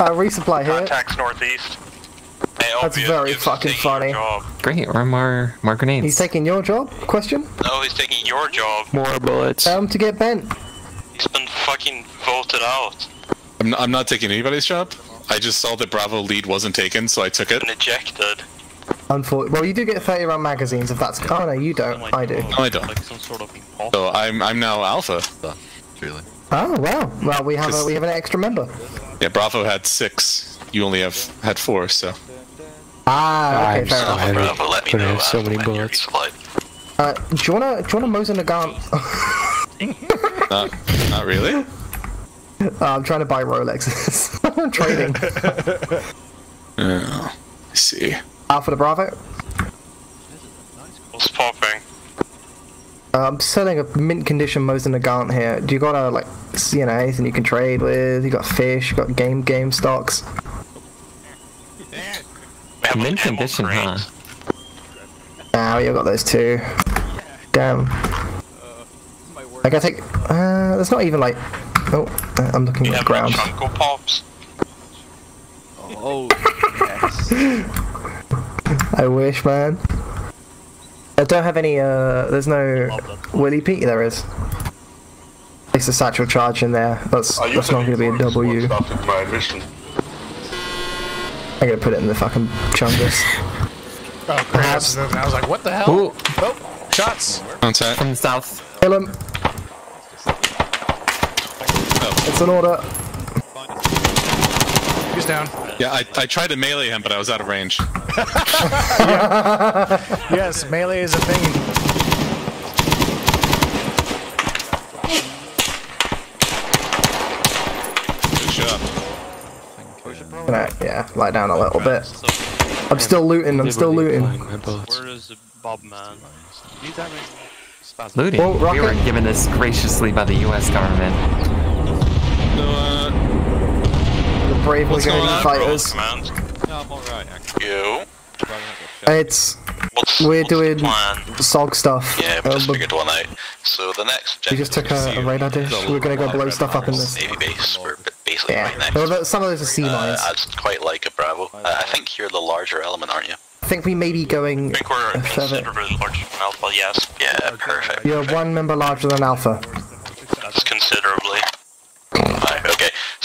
uh, resupply here. Contacts northeast. That's very fucking funny. Great, or more, more grenades. He's taking your job? Question? No, he's taking your job. more bullets. Tell him to get bent. He's been fucking voted out. I'm not, I'm not taking anybody's job. I just saw that Bravo lead wasn't taken, so I took it. Been ejected. Unfortunately, well, you do get 30 round magazines if that's. Oh no, you don't. I do. No, I don't. Like some sort of imposter. So I'm I'm now Alpha. Really? Oh wow. Well, we have a we have an extra member. Yeah, Bravo had six. You only have had four, so. Ah, okay, I'm fair so enough. heavy, Bravo, let me but I know have so many bullets. Uh, do you wanna do you wanna Mosin Nagant? Not, not really. uh, I'm trying to buy Rolexes. I'm trading. Oh, I see. Alpha to Bravo. What's popping? Uh, I'm selling a mint condition Mosin Nagant here. Do you got a like you know anything you can trade with? You got fish. You got game game stocks. Mint condition, huh? Oh, you got those two. Damn. I gotta take. Uh, there's not even like. Oh, uh, I'm looking You at have the any ground. Funko Pops? Oh, yes. I wish, man. I don't have any. Uh, there's no Willy Pete. There is. It's a satchel charge in there. That's that's not gonna be a W. Stuff in my mission. I'm gonna put it in the fucking chungus. Oh, Kratos. I was like, what the hell? Ooh. Oh, shots! Contact. From the south. Kill him. It's an order. He's down. Yeah, I, I tried to melee him, but I was out of range. yeah. yes, melee is a thing. Yeah, lie down a little bit. I'm still looting, I'm still looting. Where is Bob man? Spasm. Looting? Well, we were given this graciously by the US government. Uh, brave What's Ligurian going on, fighters. Command? No, I'm alright, actually. Yo. It's we're doing SOG stuff. Yeah, we Uh, just but figured one out. So the next we just took a, a radar dish. We're gonna go blow stuff up in this. Navy base, we're basically Yeah. right next. Well, but some of those are sea Uh, mines. I'd quite like a Bravo. Uh, I think you're the larger element, aren't you? I think we may be going I think we're a further. considerably larger than Alpha, yes. Yeah, perfect. You're one member larger than Alpha. That's considerably.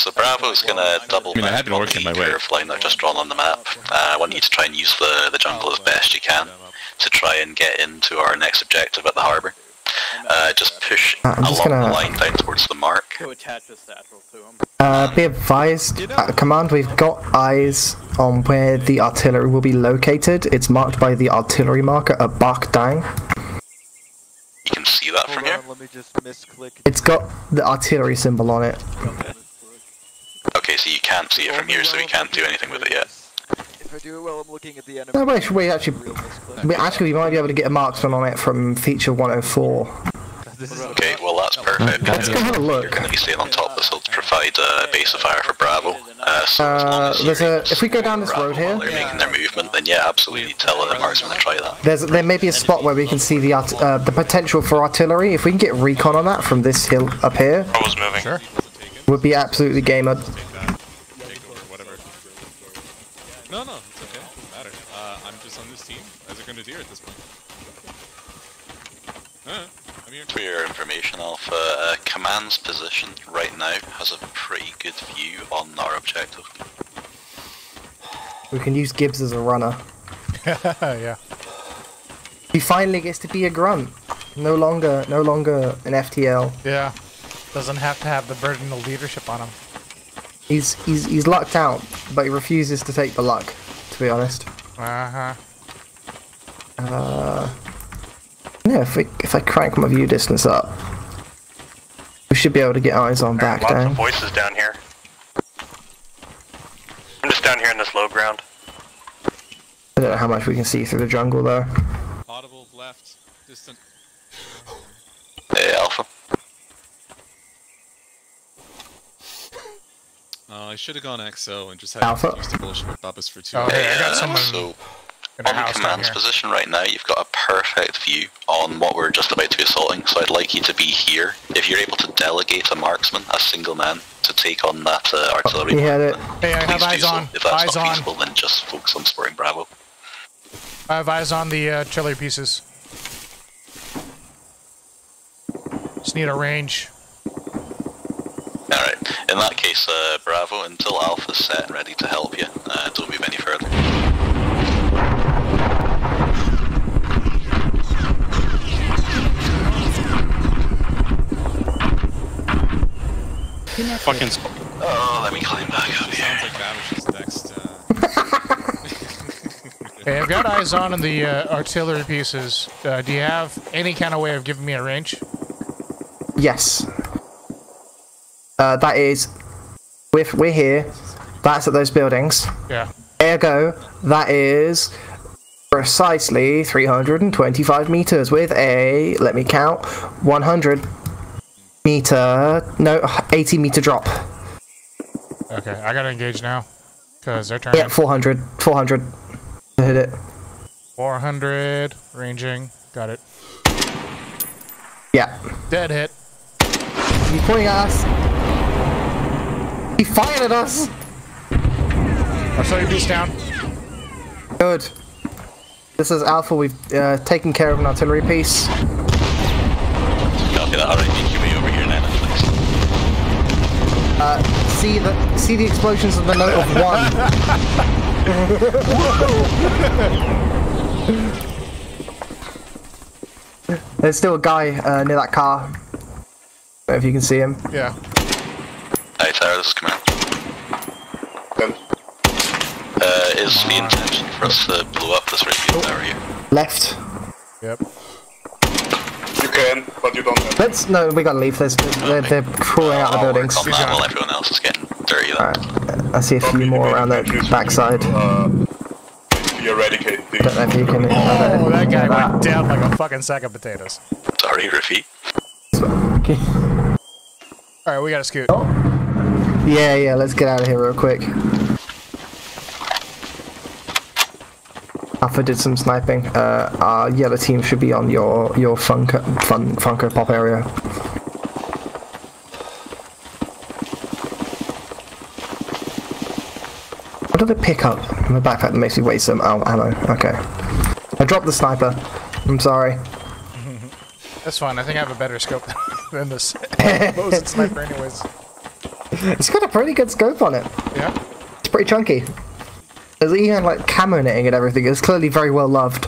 Right, okay. So Bravo's gonna double I mean, I back had been on working the my way. curve line I've just drawn on the map. Uh, I want you to try and use the, the jungle as best you can to try and get into our next objective at the harbour. Uh, just push Uh, I'm along just the gonna- line down towards the mark. To attach a satchel to him. Uh, be advised, at command, we've got eyes on where the artillery will be located. It's marked by the artillery marker at Bak Dang. You can see that from here. Let me just misclick. It's got the artillery symbol on it. Okay, so you can't see it from here, so we can't do anything with it yet. If I do it while I'm looking at the enemy. No, wait, we actually, we actually we might be able to get a marksman on it from feature 104. Okay, well that's perfect. Let's go have a look. You're gonna be staying on top. This will provide a base of fire for Bravo. Uh, so Uh, there's a. If we go down this road here, they're making their movement, then yeah, absolutely tell the marksman to try that. there's there may be a spot where we can see the uh, the potential for artillery. If we can get recon on that from this hill up here, I was moving. Sure. Would be absolutely gamer. No, no, it's okay. Doesn't matter. Uh, I'm just on this team as a grenadier at this point. Uh, I'm here. For your information, Alpha, uh, Command's position right now has a pretty good view on our objective. We can use Gibbs as a runner. yeah. He finally gets to be a grunt. No longer, no longer an FTL. Yeah. Doesn't have to have the burden of leadership on him. He's he's he's lucked out, but he refuses to take the luck. To be honest. Uh huh. Uh, yeah, if we, if I crank my view distance up, we should be able to get eyes on back Lots down. of voices down here. I'm just down here in this low ground. I don't know how much we can see through the jungle though. Audible, left, distant. Hey, Alpha. Uh, I should have gone XO and just had Alpha? to use the bullshit with Babas for two. Oh, hey, I got Uh, someone so in a on house Command's here. position right now, you've got a perfect view on what we're just about to be assaulting. So I'd like you to be here. If you're able to delegate a marksman, a single man, to take on that uh, artillery. You had it. Hey, I have eyes so. on. If that's Eyes not on. then just focus on scoring Bravo. I have eyes on the uh, artillery pieces. Just need a range. Alright, in that case, uh, Bravo, until Alpha's set and ready to help you, uh, don't move any further. Fucking. Oh, let me climb back up here. Sounds like Babish's next. Uh, Hey, I've got eyes on in the uh, artillery pieces. Uh, do you have any kind of way of giving me a range? Yes. Uh, that is, we're, we're here. That's at those buildings. Yeah. Ergo, that is precisely 325 meters with a, let me count, 100 meter, no, 80 meter drop. Okay, I gotta engage now. Because they're turning. Yeah, 400, 400 to hit it. 400, ranging. Got it. Yeah. Dead hit. He's pointing at us. He fired at us. Artillery piece down. Good. This is Alpha. We've uh, taken care of an artillery piece. Copy that, alright, make your way over here now. Uh, see the see the explosions of the note of one. There's still a guy uh, near that car. If you can see him. Yeah. Hi, Tower, this is Command. Is the intention for us to blow up this radio tower here? Left. Yep. You can, but you don't have. Let's no. We gotta leave. There's, they're, they're crawling out of the buildings. On that while everyone else is getting dirty that. I see a few more around that backside. Uh, eradicate I don't know if you can. I don't Oh, if that guy can went down like a fucking sack of potatoes. Sorry, Rafik. Alright, we gotta scoot. Yeah, yeah. Let's get out of here real quick. Alpha did some sniping. Uh, our yellow team should be on your your Funko fun, Funko Pop area. What did I pick up in the backpack that makes me waste some oh, ammo? Okay. I dropped the sniper. I'm sorry. That's fine. I think I have a better scope than this sniper, anyways. It's got a pretty good scope on it. Yeah. It's pretty chunky. There's even like camo knitting and everything. It's clearly very well loved.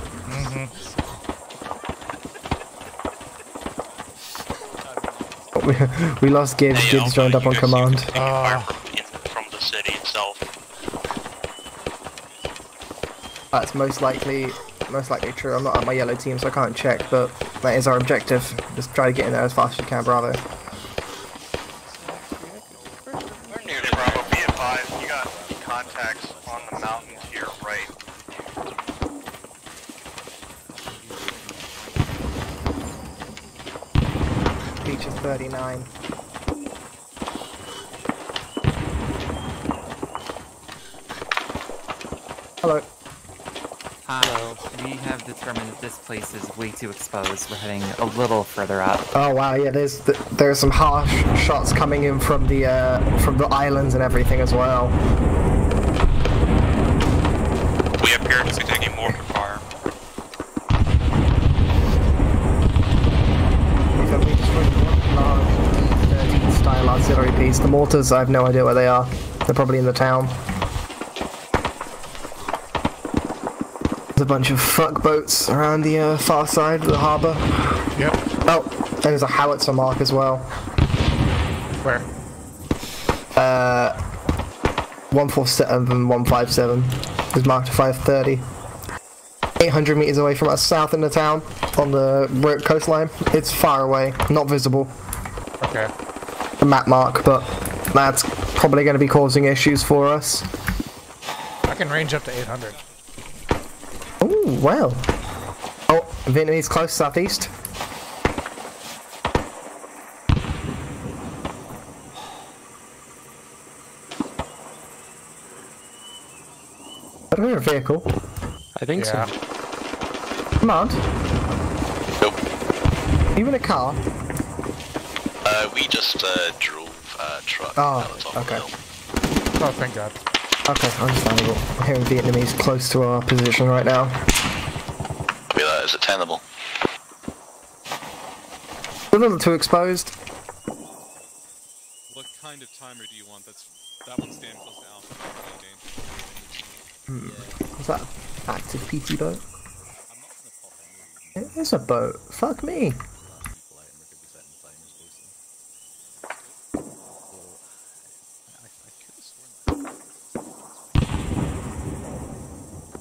We, we lost Gibbs. Gibbs joined up on command. Uh, from the city itself. That's most likely most likely true. I'm not on my yellow team, so I can't check, but that is our objective. Just try to get in there as fast as you can, Bravo. We're near Bravo, be advised, you got contacts on the mountain to your right. Beach is 39. Hello. Hello. We have determined that this place is way too exposed. We're heading a little further up. Oh wow, yeah. There's th there's some harsh shots coming in from the uh, from the islands and everything as well. We appear to be taking mortar fire. We've got- we destroyed one style artillery piece. The mortars, I have no idea where they are. They're probably in the town. A bunch of fuck boats around the uh, far side of the harbour. Yep. Oh, and there's a howitzer mark as well. Where? Uh, 147 and 157 is marked 530. 800 meters away from us, south in the town, on the coastline. It's far away, not visible. Okay. The map mark, but that's probably going to be causing issues for us. I can range up to 800. Well. Oh, Vietnamese close southeast. I don't a vehicle. I think Yeah. so. Command? Nope. You in a car? Uh, we just uh, drove a truck Oh, at the top of the okay. hill. Oh, thank God. Okay, understandable. I'm hearing Vietnamese close to our position right now. Wait, that is it tenable? A little too exposed. What kind of timer do you want? That's that one's damn close to alpha. Really, Dane. Hmm. Is that active PT boat? It is a boat. Fuck me.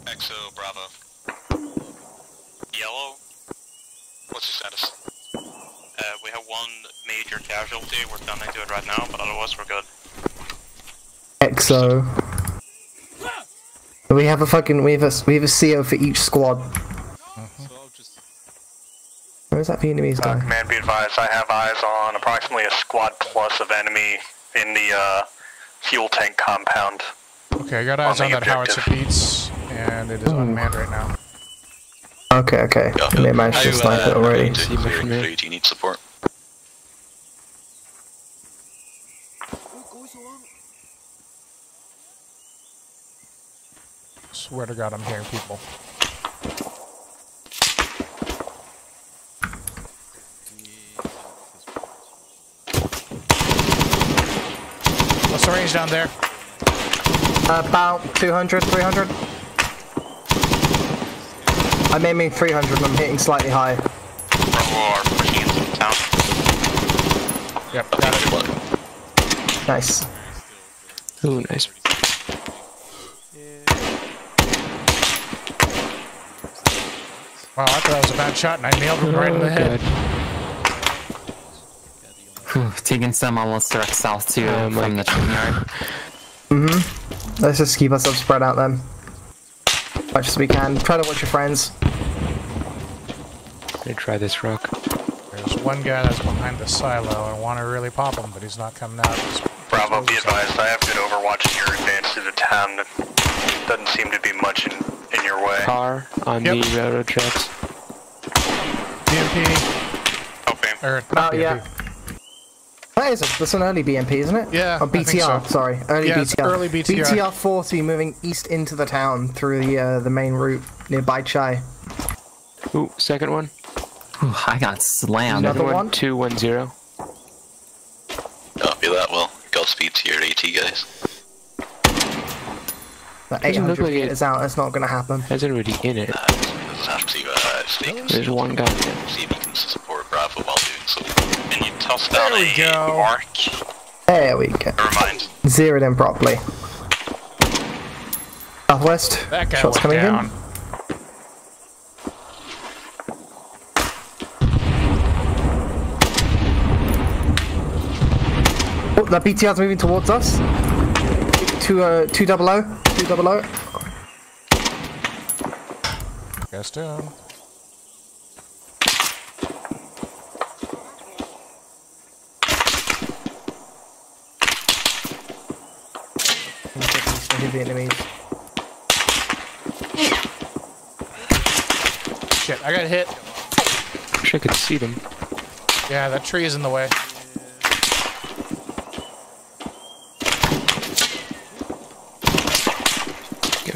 XO Bravo. Yellow. What's the status? Uh, we have one major casualty. We're tending to it right now, but otherwise we're good. XO. We have a fucking we have a we have a CO for each squad. Where's that Vietnamese Uh, guy? command, be advised. I have eyes on approximately a squad plus of enemy in the uh, fuel tank compound. Okay, I got eyes On on, that howitzer objective. beats, and it is Hmm. unmanned right now. Okay, okay. They managed to How, snipe it uh, already. to clearing through, do you need support? Swear to God, I'm hearing people. What's the range down there? About 200, 300. I'm aiming 300 and I'm hitting slightly high. Bravo pushing into town. Yep, got it. Nice. Ooh, nice. Wow, I thought that was a bad shot, and I nailed him right in the head. Ooh, taking some almost direct south to Yeah, I'm from like- the train yard. Mm-hmm. Let's just keep ourselves spread out then. as Much as we can. Try to watch your friends. Gonna try this rock. There's one guy that's behind the silo. I want to really pop him, but he's not coming out. He's- Bravo, be advised, I have good overwatch in your advance to the town. Doesn't seem to be much in, in your way. Car on Yep. the railroad tracks. BMP. Or not Oh, yeah. BMP. That is a, that's an early BMP, isn't it? Yeah, Or I think BTR, so. sorry. Early Yeah, it's BTR. early BTR. BTR 40 moving east into the town through the uh, the main route nearby Chai. Ooh, second one. Ooh, I got slammed. Another Second one? Two one zero. Copy that, well. Godspeed to your AT guys. The Doesn't 800 like it- meters out, it's not gonna happen. Has anybody in it? Just have to uh, stay There's one guy. See if you can support Bravo while doing so. Can you toss There down we a go. mark? There we go. Never mind. Zeroed in properly. Southwest. That guy Shots coming down. in. Oh, that BTR's moving towards us. Two, uh, two double O. Two double O. Guess down. Hit the enemies. Shit, I got hit. Wish I could see them. Yeah, that tree is in the way.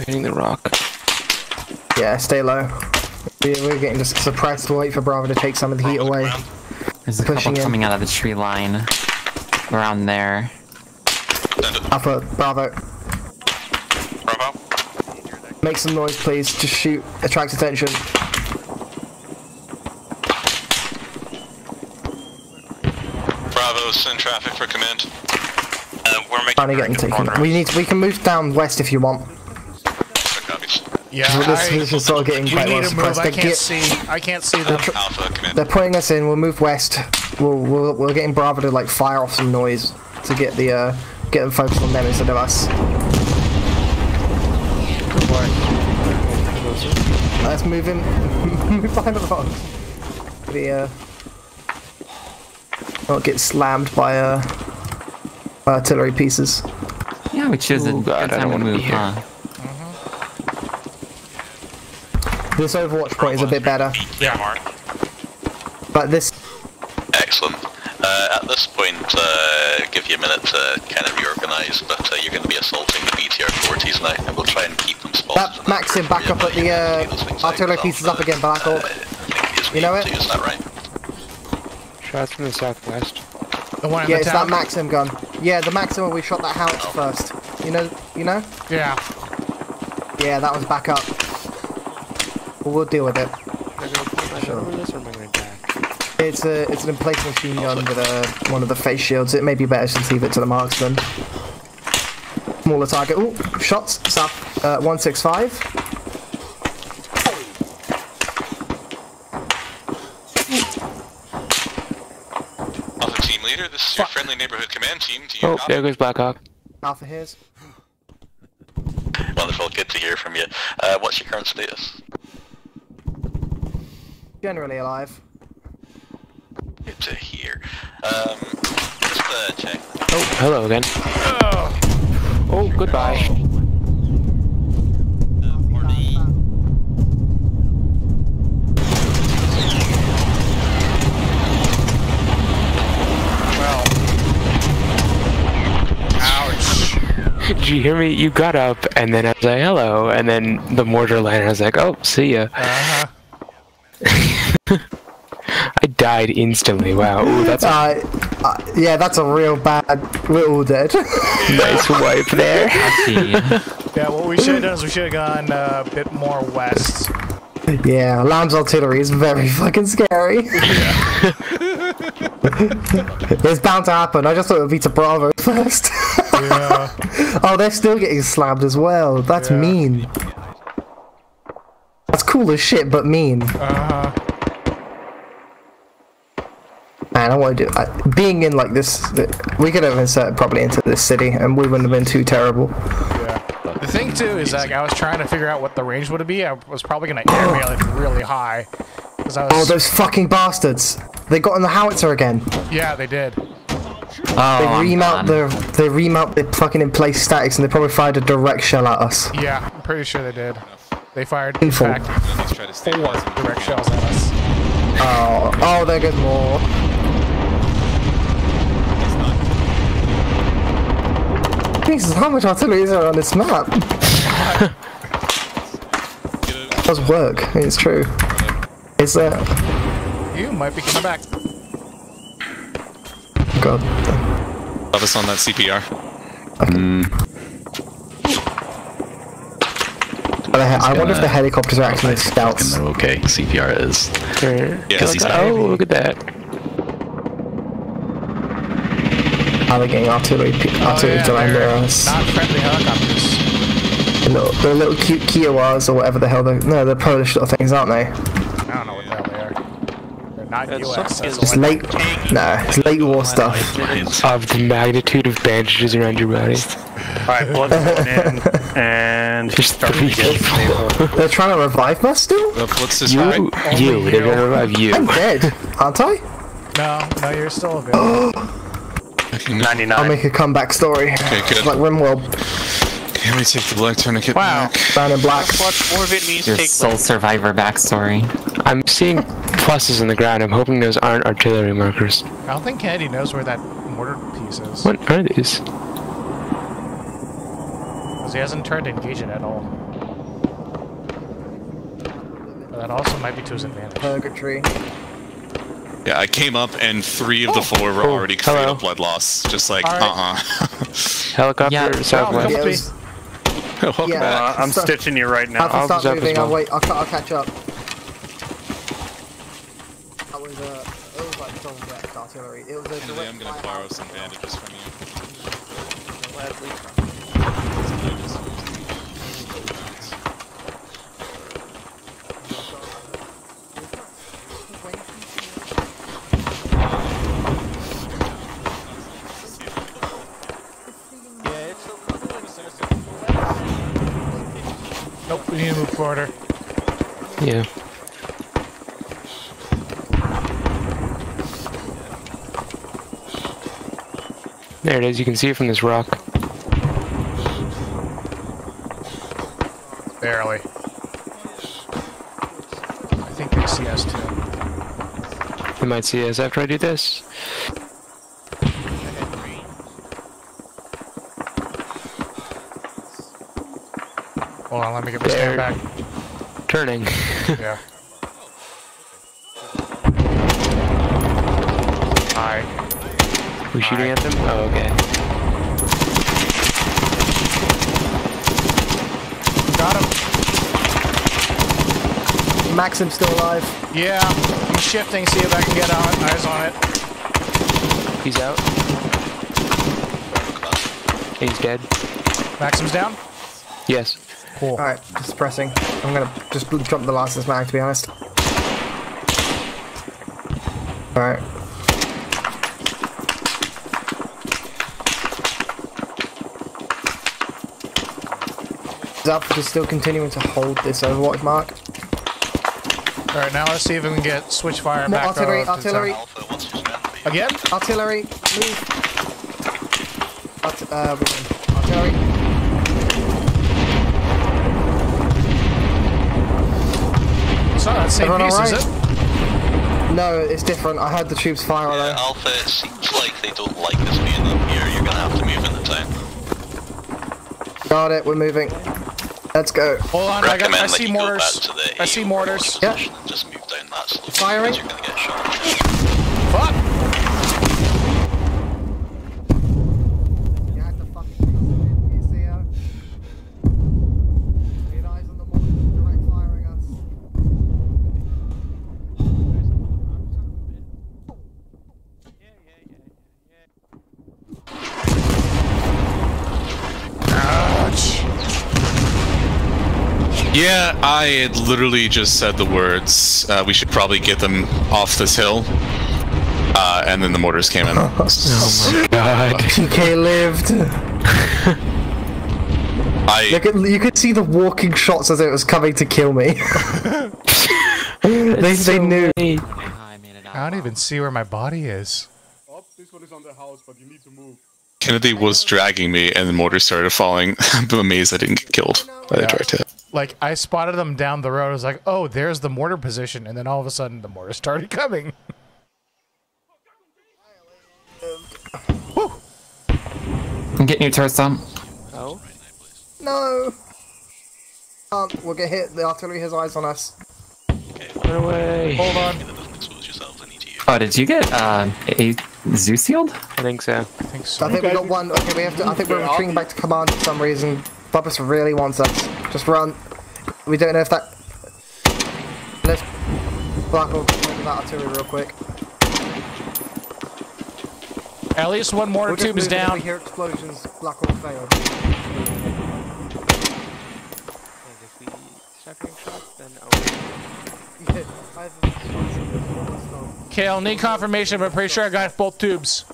Hitting the rock. Yeah, stay low. We- We're getting just suppressed. We'll wait for Bravo to take some of the heat away. There's a Pushing couple in. coming out of the tree line. Around there. Alpha, Bravo. Bravo? Make some noise, please. Just shoot. Attract attention. Bravo, send traffic for command. Uh, we're making Trying to get them taken. We need. We can move down west if you want. Yeah, Well, this- I, this is sort of getting we quite need well to move. suppressed. I can't get- see. I can't see them. Alpha. They're putting us in. We'll move west. We'll, we'll, we're getting Bravo to like fire off some noise to get the uh, get them focused on them instead of us. Let's move in. move behind the rock. The uh, not get slammed by uh, by artillery pieces. Yeah, we chose a Ooh, good God, I time don't to wanna be move, here. huh? This Overwatch point is a bit better, Yeah. Mark. but this Excellent. Uh, at this point, uh, give you a minute to kind of reorganize, but uh, you're going to be assaulting the BTR 40s now, and we'll try and keep them spotted. that Maxim back up at the uh, artillery pieces up again, Black Hawk. You know it? Is that right? Shots from the southwest. The one in Yeah, the it's town. that Maxim gun. Yeah, the Maxim where we shot that house first. You know, you know? Yeah. Yeah, that one's back up. Well, we'll deal with it. Sure. This or am I gonna die? It's a it's an emplaced machine gun with a, one of the face shields. It may be better to leave it to the marksman. Smaller target. Ooh, shots. South. Uh, 165. Alpha team leader, this is your friendly neighborhood command team. Do you Oh, copy? there goes Blackhawk. Alpha here's. Wonderful, good to hear from you. Uh, what's your current status? Generally alive. Good to hear. Um, just uh, check. Oh, hello again. Oh, goodbye. Well. Ouch. Did you hear me? You got up, and then I was like, hello, and then the mortar landed. I was like, oh, see ya. Uh-huh. I died instantly. Wow. Ooh, that's a Uh, uh, yeah, that's a real bad. We're all dead. nice wipe there. Yeah, what we should have done is we should have gone uh, a bit more west. yeah, Lamb's artillery is very fucking scary. it's bound to happen. I just thought it would be to Bravo first. Yeah. oh, they're still getting slammed as well. That's Yeah. mean. That's cool as shit, but mean. Uh-huh. Man, I want to do. I, being in like this, we could have inserted probably into this city, and we wouldn't have been too terrible. Yeah. The thing too is like I was trying to figure out what the range would be. I was probably gonna air me like really high. I Oh, those fucking bastards! They got in the howitzer again. yeah, they did. Oh, they remount the they remount the fucking in place statics, and they probably fired a direct shell at us. Yeah, I'm pretty sure they did. They fired, in Painful. fact, four direct shells at us. Oh, oh, there goes more. Jesus, how much artillery is there on this map? does work. It's true. Is there? You might be coming back. God. Love us on that CPR. Are the mm he- I wonder if the helicopters are actually scouts. Okay, CPR it is. Yes, he's oh, look at that. Are they getting artillery, oh, artillery Oh, yeah, to they're land us? Not friendly helicopters. The little, the little cute Kiowas or whatever the hell they're. No, they're Polish little things, aren't they? I don't know what the hell they are. They're US. It's late. Nah, it's late war stuff. Of the magnitude of bandages around your body. Alright, blood's going in, and he's starting to get. They're trying to revive us still? What's this You, high? you, they're gonna revive you. I'm dead, aren't I? No, no, you're still good. 99. I'll make a comeback story. Okay, good. Like Rimworld, Can we take the black tourniquet Wow. down in black. Much more Vietnamese Your take sole survivor backstory. I'm seeing pluses in the ground. I'm hoping those aren't artillery markers. I don't think Kennedy knows where that mortar piece is. What are these? Because he hasn't tried to engage it at all. But that also might be to his advantage. Purgatory. Yeah, I came up and three of the four were already straight up blood loss. Just like, Alright. uh-uh. Helicopter Yeah. southwest. Yeah, it was- Welcome Yeah. back. Uh, I'm Start- stitching you right I now. have to I'll start zap as moving. I'll wait. I'll, I'll catch up. That was uh, it was like direct artillery. It was a Kennedy, direct I'm gonna borrow some bandages from you. Nope, we need to move forward. Yeah. There it is. You can see it from this rock. Barely. I think they see us too. They might see us after I do this. Hold on, let me get my stand back. Turning. Yeah. We shooting at them? Oh, okay. Got him. Maxim's still alive. Yeah, I'm shifting, see if I can get on, eyes on it. He's out. He's dead. Maxim's down? Yes. Cool. Alright, just pressing. I'm gonna just drop the last of this mag to be honest. Alright. Is Alpha still continuing to hold this Overwatch mark? Alright, now let's see if we can get switch fire More back artillery, up artillery. top. Again? Artillery, move. Art- uh, artillery. It's not that same Everyone piece, is it? No, it's different. I heard the troops fire on Yeah, it. Alpha, it seems like they don't like us being up here. You're gonna have to move into town. Got it, we're moving. Let's go. Hold on, I, got, I see you go back mortars. I see mortars. Yeah. just move down that slope. Firing. You're gonna get shot. Fuck! You had to fucking you see how? Get eyes on the mortars direct firing us. Ouch. Yeah, I had literally just said the words. Uh, we should probably get them off this hill. Uh, and then the mortars came in. Oh my god. TK lived. I Look at, you could see the walking shots as it was coming to kill me. they, they knew. I don't even see where my body is. Oh, this one is on the house, but you need to move. Kennedy was dragging me, and the mortars started falling. I'm amazed I didn't get killed by the Yeah. direct hit. Like I spotted them down the road. I was like, "Oh, there's the mortar position," and then all of a sudden, the mortar started coming. Woo! I'm getting your turrets down. No. No. Um, we'll get hit. The artillery has eyes on us. Okay. Run away. Hold on. Oh, did you get uh, a Zeus shield? I think so. I think so. I think we got one. Okay, we have to. I think we're retreating back to command for some reason. Bubbles really wants us. Just run. We don't know if that. Let's. Black will point that artillery real quick. At least one mortar We'll tube is move it if down. We hear explosions. Black will fail. If we shot, then Okay, I'll need confirmation, but pretty sure I got both tubes.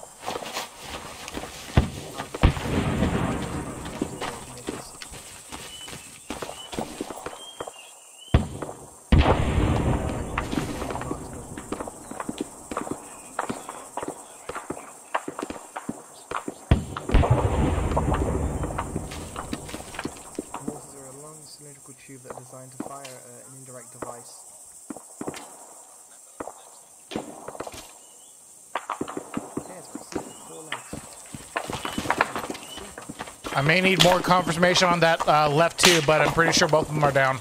Mortars are a long cylindrical tube that are designed to fire uh, an indirect device. I may need more confirmation on that uh, left tube, but I'm pretty sure both of them are down.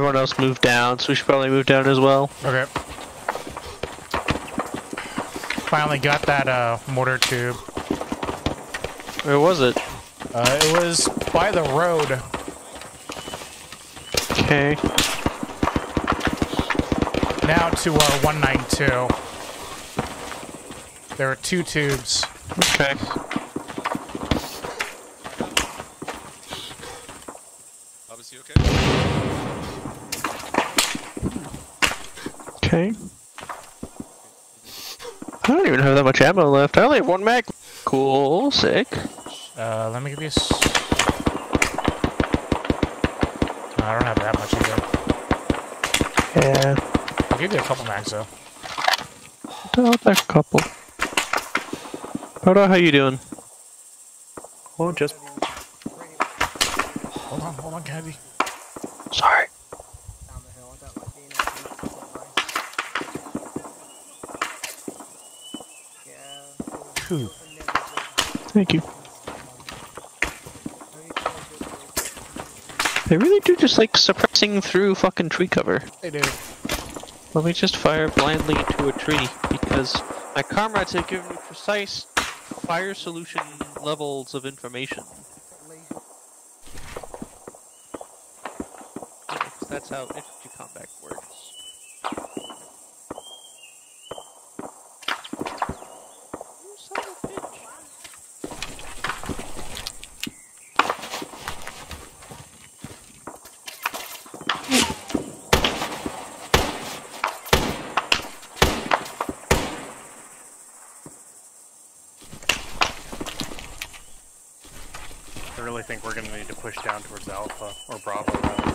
Everyone else moved down, so we should probably move down as well. Okay. Finally got that uh, mortar tube. Where was it? Uh, it was by the road. Okay. Now to our 192. There are two tubes. Okay. Okay. I don't even have that much ammo left. I only have one mag. Cool, sick. Uh, let me give you. S- No, I don't have that much either. Yeah. I'll give you a couple mags though. Oh, back a couple. Proto, how you doing? Well, just Hold on, hold on, Kennedy. Sorry. Two. Thank you. They really do just like suppressing through fucking tree cover. They do. Let me just fire blindly into a tree because my comrades have given me precise fire solution levels of information. That's how infantry combat works. I really think we're going to need to push down towards Alpha or Bravo. rather.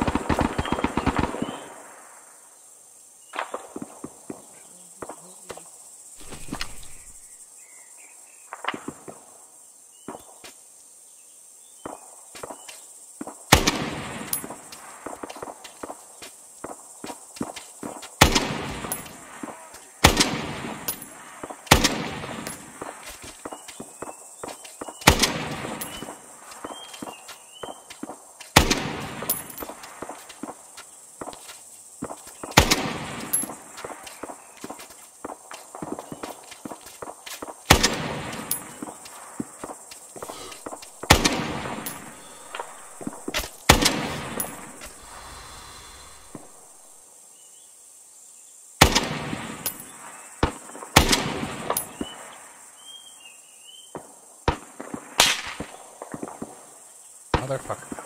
Motherfucker.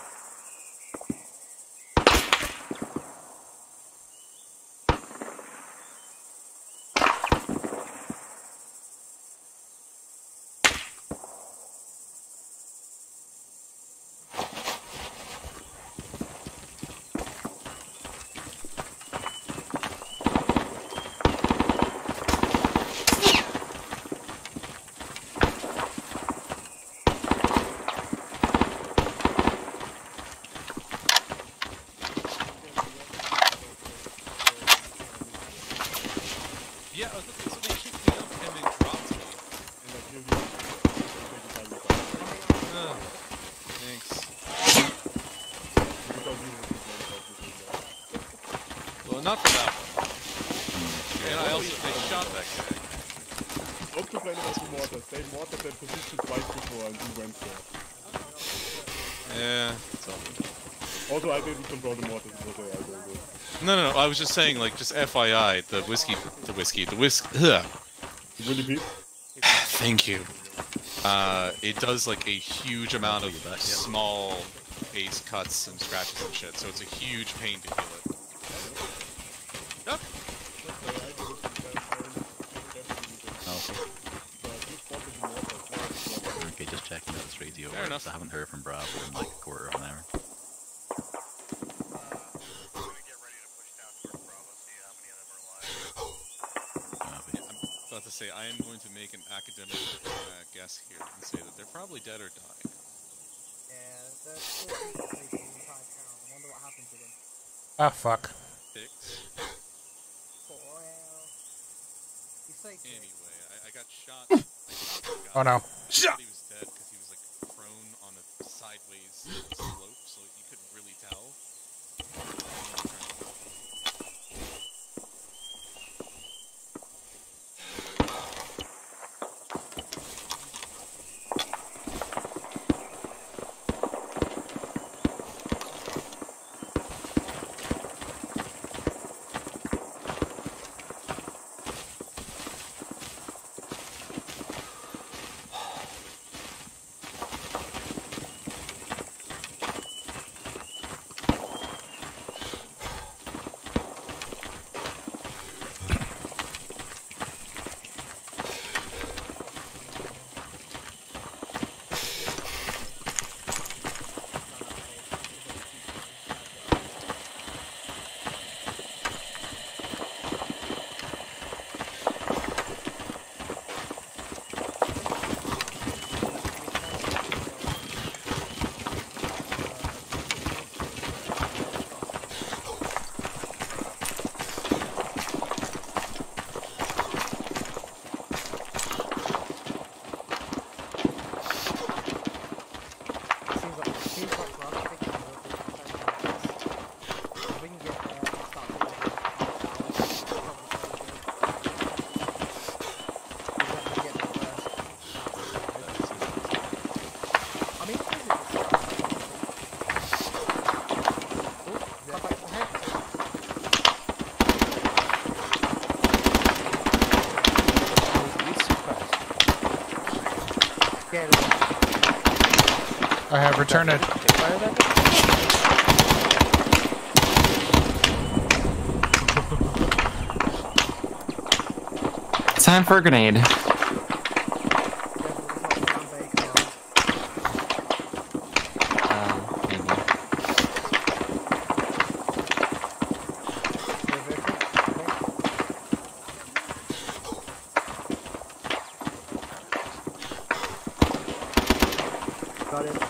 Yeah, I was looking, so they kicked me up and then dropped me. Oh, thanks. Well, not for that one. And I also they shot that guy. Don't complain about the mortars. They mortared that position twice before and we went there. Yeah, it's all good. Also, I didn't control the mortars. It was AI doing this. No, no, no. I was just saying, like, just FYI, the whiskey, the whiskey, the whisk. Ugh. Thank you. Uh, it does like a huge amount of small ace cuts and scratches and shit, so it's a huge pain to heal it. Okay, just checking out this radio. Fair enough. I haven't heard from Bravo in like a quarter of an hour. About to say, I am going to make an academic uh, guess here and say that they're probably dead or dying. Ah, fuck. Six. Anyway, I, I got shot. I shot the guy. Oh, no. I thought he was dead because he was like prone on a sideways slope, so you couldn't really tell. Returned it. Time for a grenade. Uh, maybe. Got it.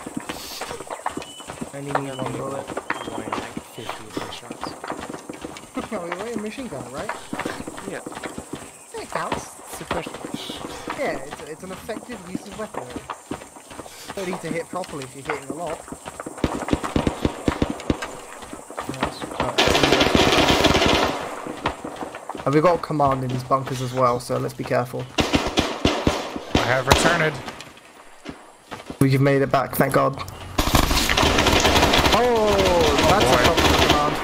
I need me one bullet. no, we were a machine gun, right? Yeah. Yeah, it counts. Suppression. Yeah, it's, it's an effective use of weaponry. Don't need to hit properly if you're hitting a lot. And we've got command in these bunkers as well, so let's be careful. I have returned. We've made it back, thank God. Oh, that's a proper command.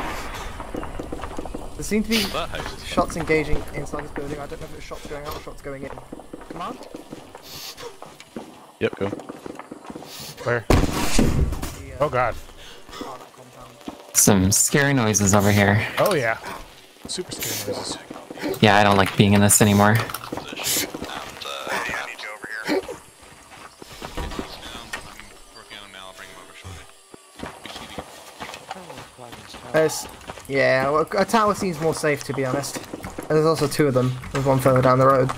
There seem to be That house is shots engaging inside this building. I don't know if it's shots going out or shots going in. Command? Yep, go. Where? Oh god. Some scary noises over here. Oh yeah. Super scary noises. Yeah, I don't like being in this anymore. There's, yeah, well, a tower seems more safe to be honest. And there's also two of them. There's one further down the road.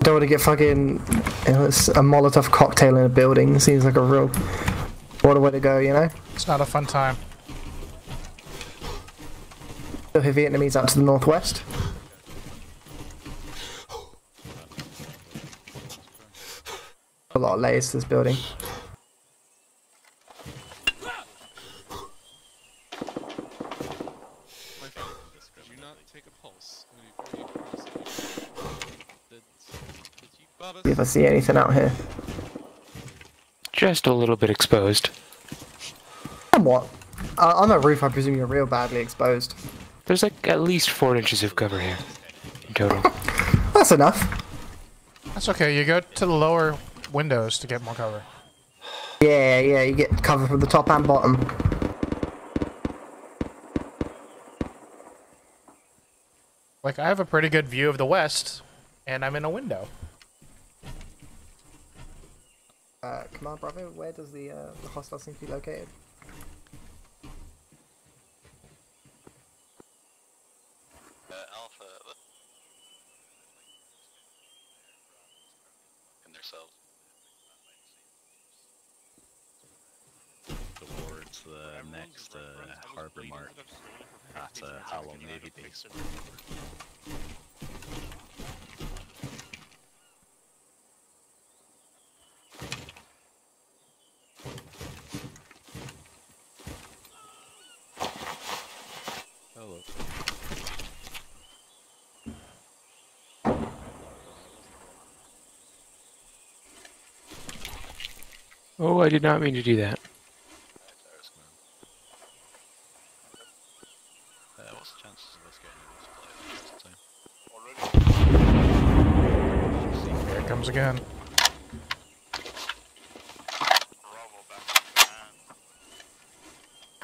Don't want to get fucking know, it's a Molotov cocktail in a building. Seems like a real what a way to go, you know. It's not a fun time. Still hear Vietnamese out to the northwest. A lot of layers to this building. Did you not take a pulse before you crossed it? Did, did you bother? See I see anything out here. Just a little bit exposed. Somewhat. Uh, on the roof, I presume you're real badly exposed. There's like at least four inches of cover here in total. That's enough. That's okay. You go to the lower windows to get more cover. Yeah, yeah, you get cover from the top and bottom. Like I have a pretty good view of the west, and I'm in a window. Uh, Command Bravo, where does the, uh, the hostile seem to be located? Uh, Alpha. In their cells. Towards the next uh, harbor mark at uh, Hallow Navy Base. Hello. Oh, I did not mean to do that. What's the chances of us getting a supply this time? Here it comes again.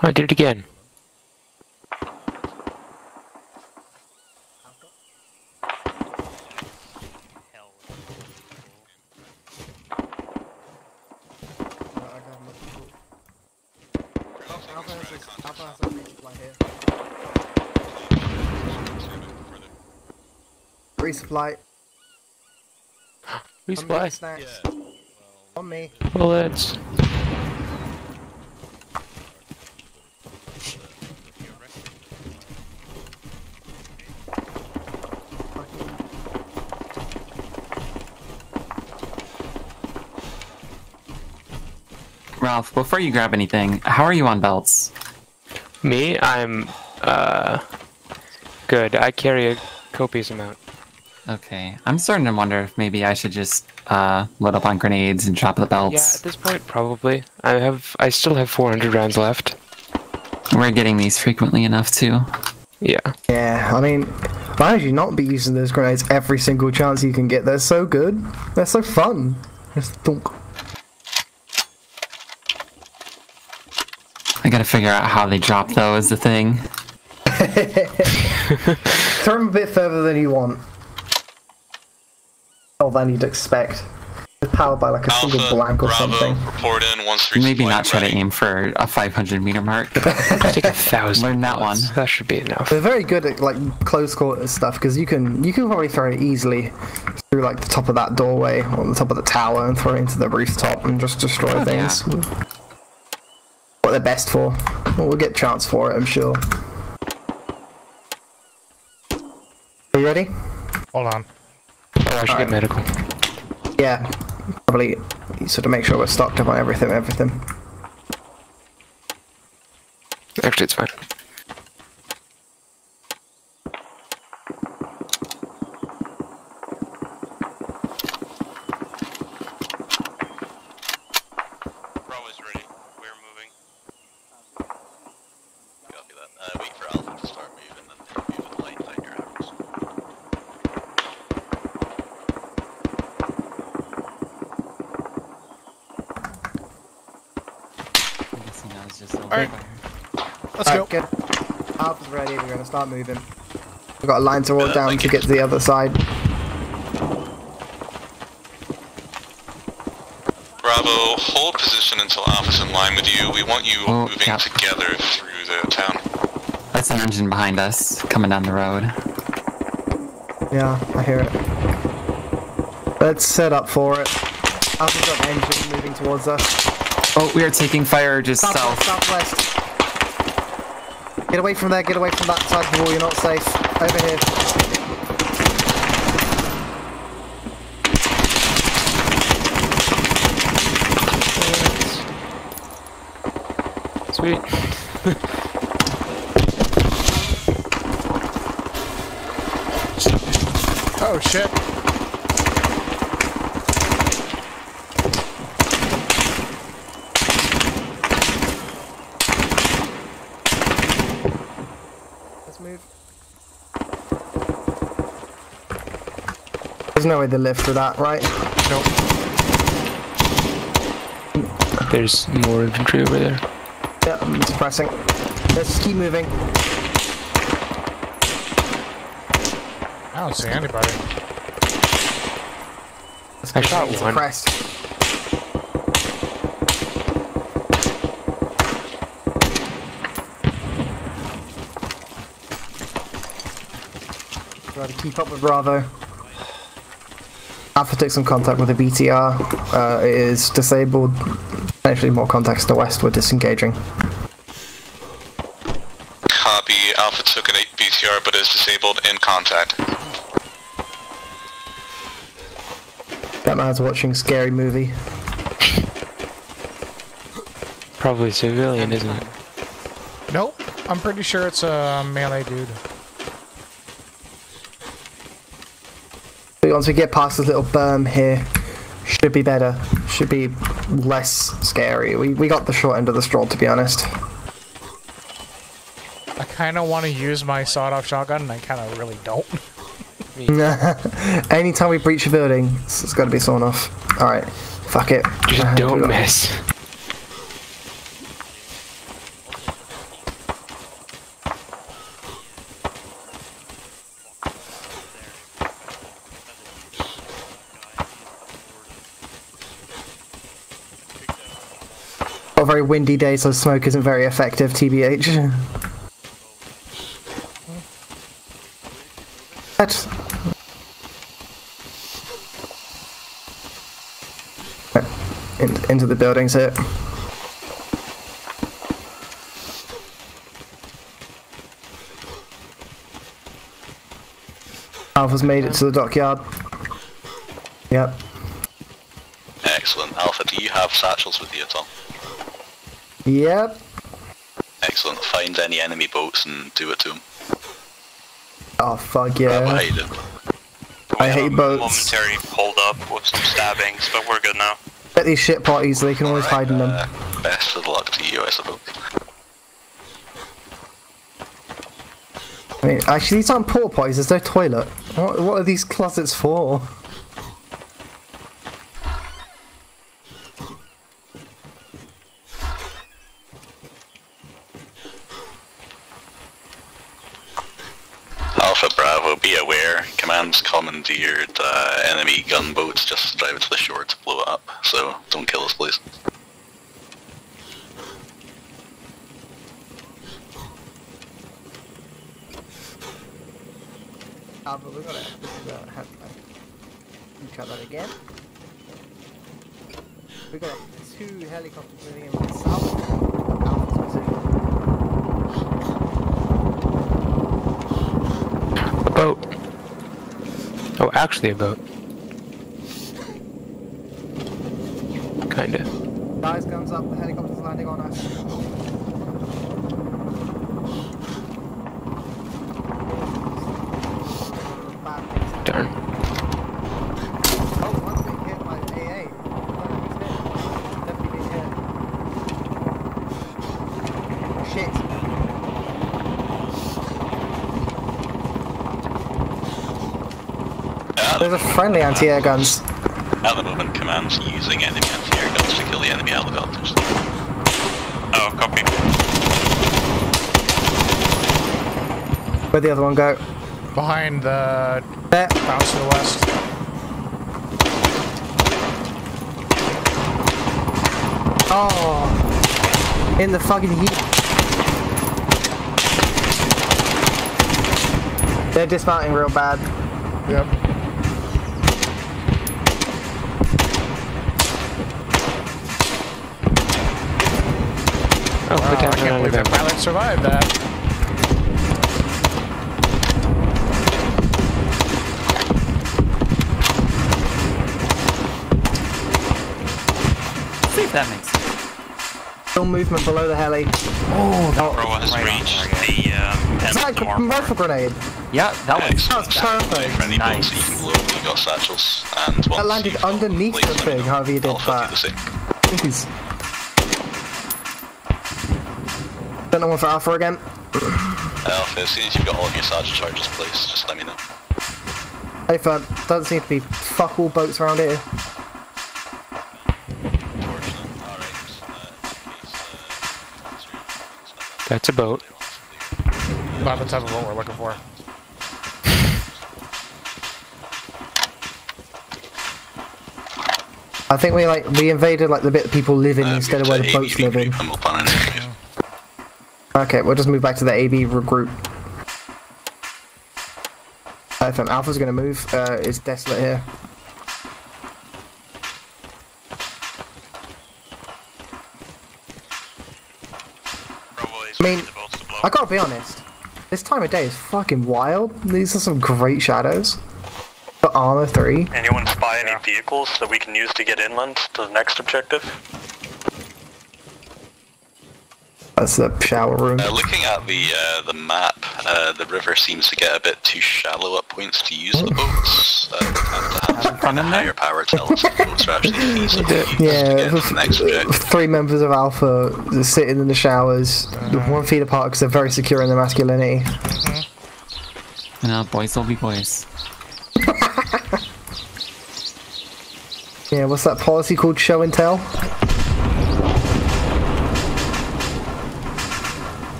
I did it again. Resupply. Resupply. Snacks. On me. Bullets. Ralph, before you grab anything, how are you on belts? Me, I'm uh good. I carry a copious amount. Okay, I'm starting to wonder if maybe I should just uh, load up on grenades and drop the belts. Yeah, at this point, probably. I have. I still have 400 rounds left. We're getting these frequently enough too. Yeah. Yeah, I mean, why would you not be using those grenades every single chance you can get? They're so good. They're so fun. Just thunk. I gotta figure out how they drop though is the thing. Throw them a bit further than you want. Or than you'd expect. They're powered by like a single blank or something. Report in once. Maybe not try to aim for a 500 meter mark. Take a thousand. Learn that one. That should be enough. They're very good at like close quarters stuff because you can you can probably throw it easily through like the top of that doorway or the top of the tower and throw it into the rooftop and just destroy Oh, things. What they're best for. Well, we'll get chance for it, I'm sure. Are you ready? Hold on. Oh, I should get medical. Yeah, probably sort of make sure we're stocked up on everything. Everything. Actually, it's fine. Bravo's ready. We're moving. Copy that. Uh, wait for Alpha to start moving and then move in line behind your arrows. just a Alright. Let's Alright, go. Good. Alpha's ready. We're gonna start moving. We've got a line to walk down to get to the other side. Bravo, hold position until Alpha's in line with you. We want you Oh, moving yeah. together through the town. That's an engine behind us coming down the road. Yeah, I hear it. Let's set up for it. Alpha's got engine moving towards us. Oh, we are taking fire just Southwest, south. southwest. Get away from there, get away from that side of the wall, you're not safe. Over here. Sweet. Oh shit. Let's move. There's no way to live through that, right? Nope. There's more infantry over there. Yeah, I'm suppressing. Let's just keep moving. I don't see anybody. Let's I shot one. Suppressed. Try to keep up with Bravo. Alpha took some contact with the BTR. Uh, it is disabled. Actually, more contacts to the west. We're disengaging. Copy, Alpha took an 8 BTR but is disabled in contact. That man's watching scary movie. Probably civilian, isn't it? Nope. I'm pretty sure it's a melee dude. Once we get past this little berm here, should be better. Should be less scary. We we got the short end of the straw, to be honest. I kind of want to use my sawed-off shotgun, and I kind of really don't. Anytime we breach a building, it's, it's got to be sawn off. All right, fuck it. Just Uh, don't we got- miss. Very windy day, so smoke isn't very effective. Tbh. That's in, into the buildings here. Alpha's made it to the dockyard. Yep. Excellent. Alpha, do you have satchels with you at all? Yep. Excellent. Find any enemy boats and do it to them. Oh fuck yeah. hide it. I hate boats. Momentary hold up with some stabbings, but we're good now. Get these shit parties, they can always hide in them. Uh, best of luck to you, I suppose. I mean, actually, these aren't porta potties. There's no toilet. What, what are these closets for? Alpha Bravo, be aware. Command's commandeered uh, enemy gunboats. Just drive to the shore to blow it up. So don't kill us, please. Alpha, we got it. This is a headline. Try that again. We got two helicopters moving in the south. Alpha's position. A boat. Oh, actually a boat. Kinda. Guys, guns up. The helicopter's landing on us. Darn. Oh, one's being hit by AA. Oh, who's hit? Definitely being hit. Shit. There's a friendly anti-air guns. At the moment, Command's using enemy anti-air guns to kill the enemy helicopters. Oh, copy. Where'd the other one go? Behind the There. bounce to the west. Oh, in the fucking heat. They're dismounting real bad. Yep. Oh, Wow, I can't believe that member. pilot survived that. See if that makes sense. Still movement below the heli. Oh, that Bravo has Right reached the um, Is that a mark. rifle grenade? Yeah, that was That was perfect. Friendly Nice. boats that you can load when you satchels, and once That landed underneath the laser thing, ammo, however you did Alpha do that. the same. Jeez. Don't one for Alpha again. Alpha, as soon as you've got all of your satchel charges placed, just let me know. Hey, fun. Doesn't seem to be fuck all boats around here. That's a boat. Not the type of what we're looking for. I think we like we invaded like the bit people live in Uh, instead of where the boats ABB live in. Okay, we'll just move back to the AB regroup. FM Alpha's gonna move. Uh, it's desolate here. I mean. I gotta be honest. This time of day is fucking wild. These are some great shadows. For Arma three. Anyone spy any vehicles that we can use to get inland to the next objective? That's the shower room. Uh, looking at the uh, the map, uh, the river seems to get a bit too shallow at points to use the boats. Uh, we have to have some kind higher power tell us if the boats are actually feasible to to Yeah, get to the next three members of Alpha sitting in the showers, one feet apart because they're very secure in their masculinity. No, boys will be boys. Yeah, what's that policy called? Show and tell?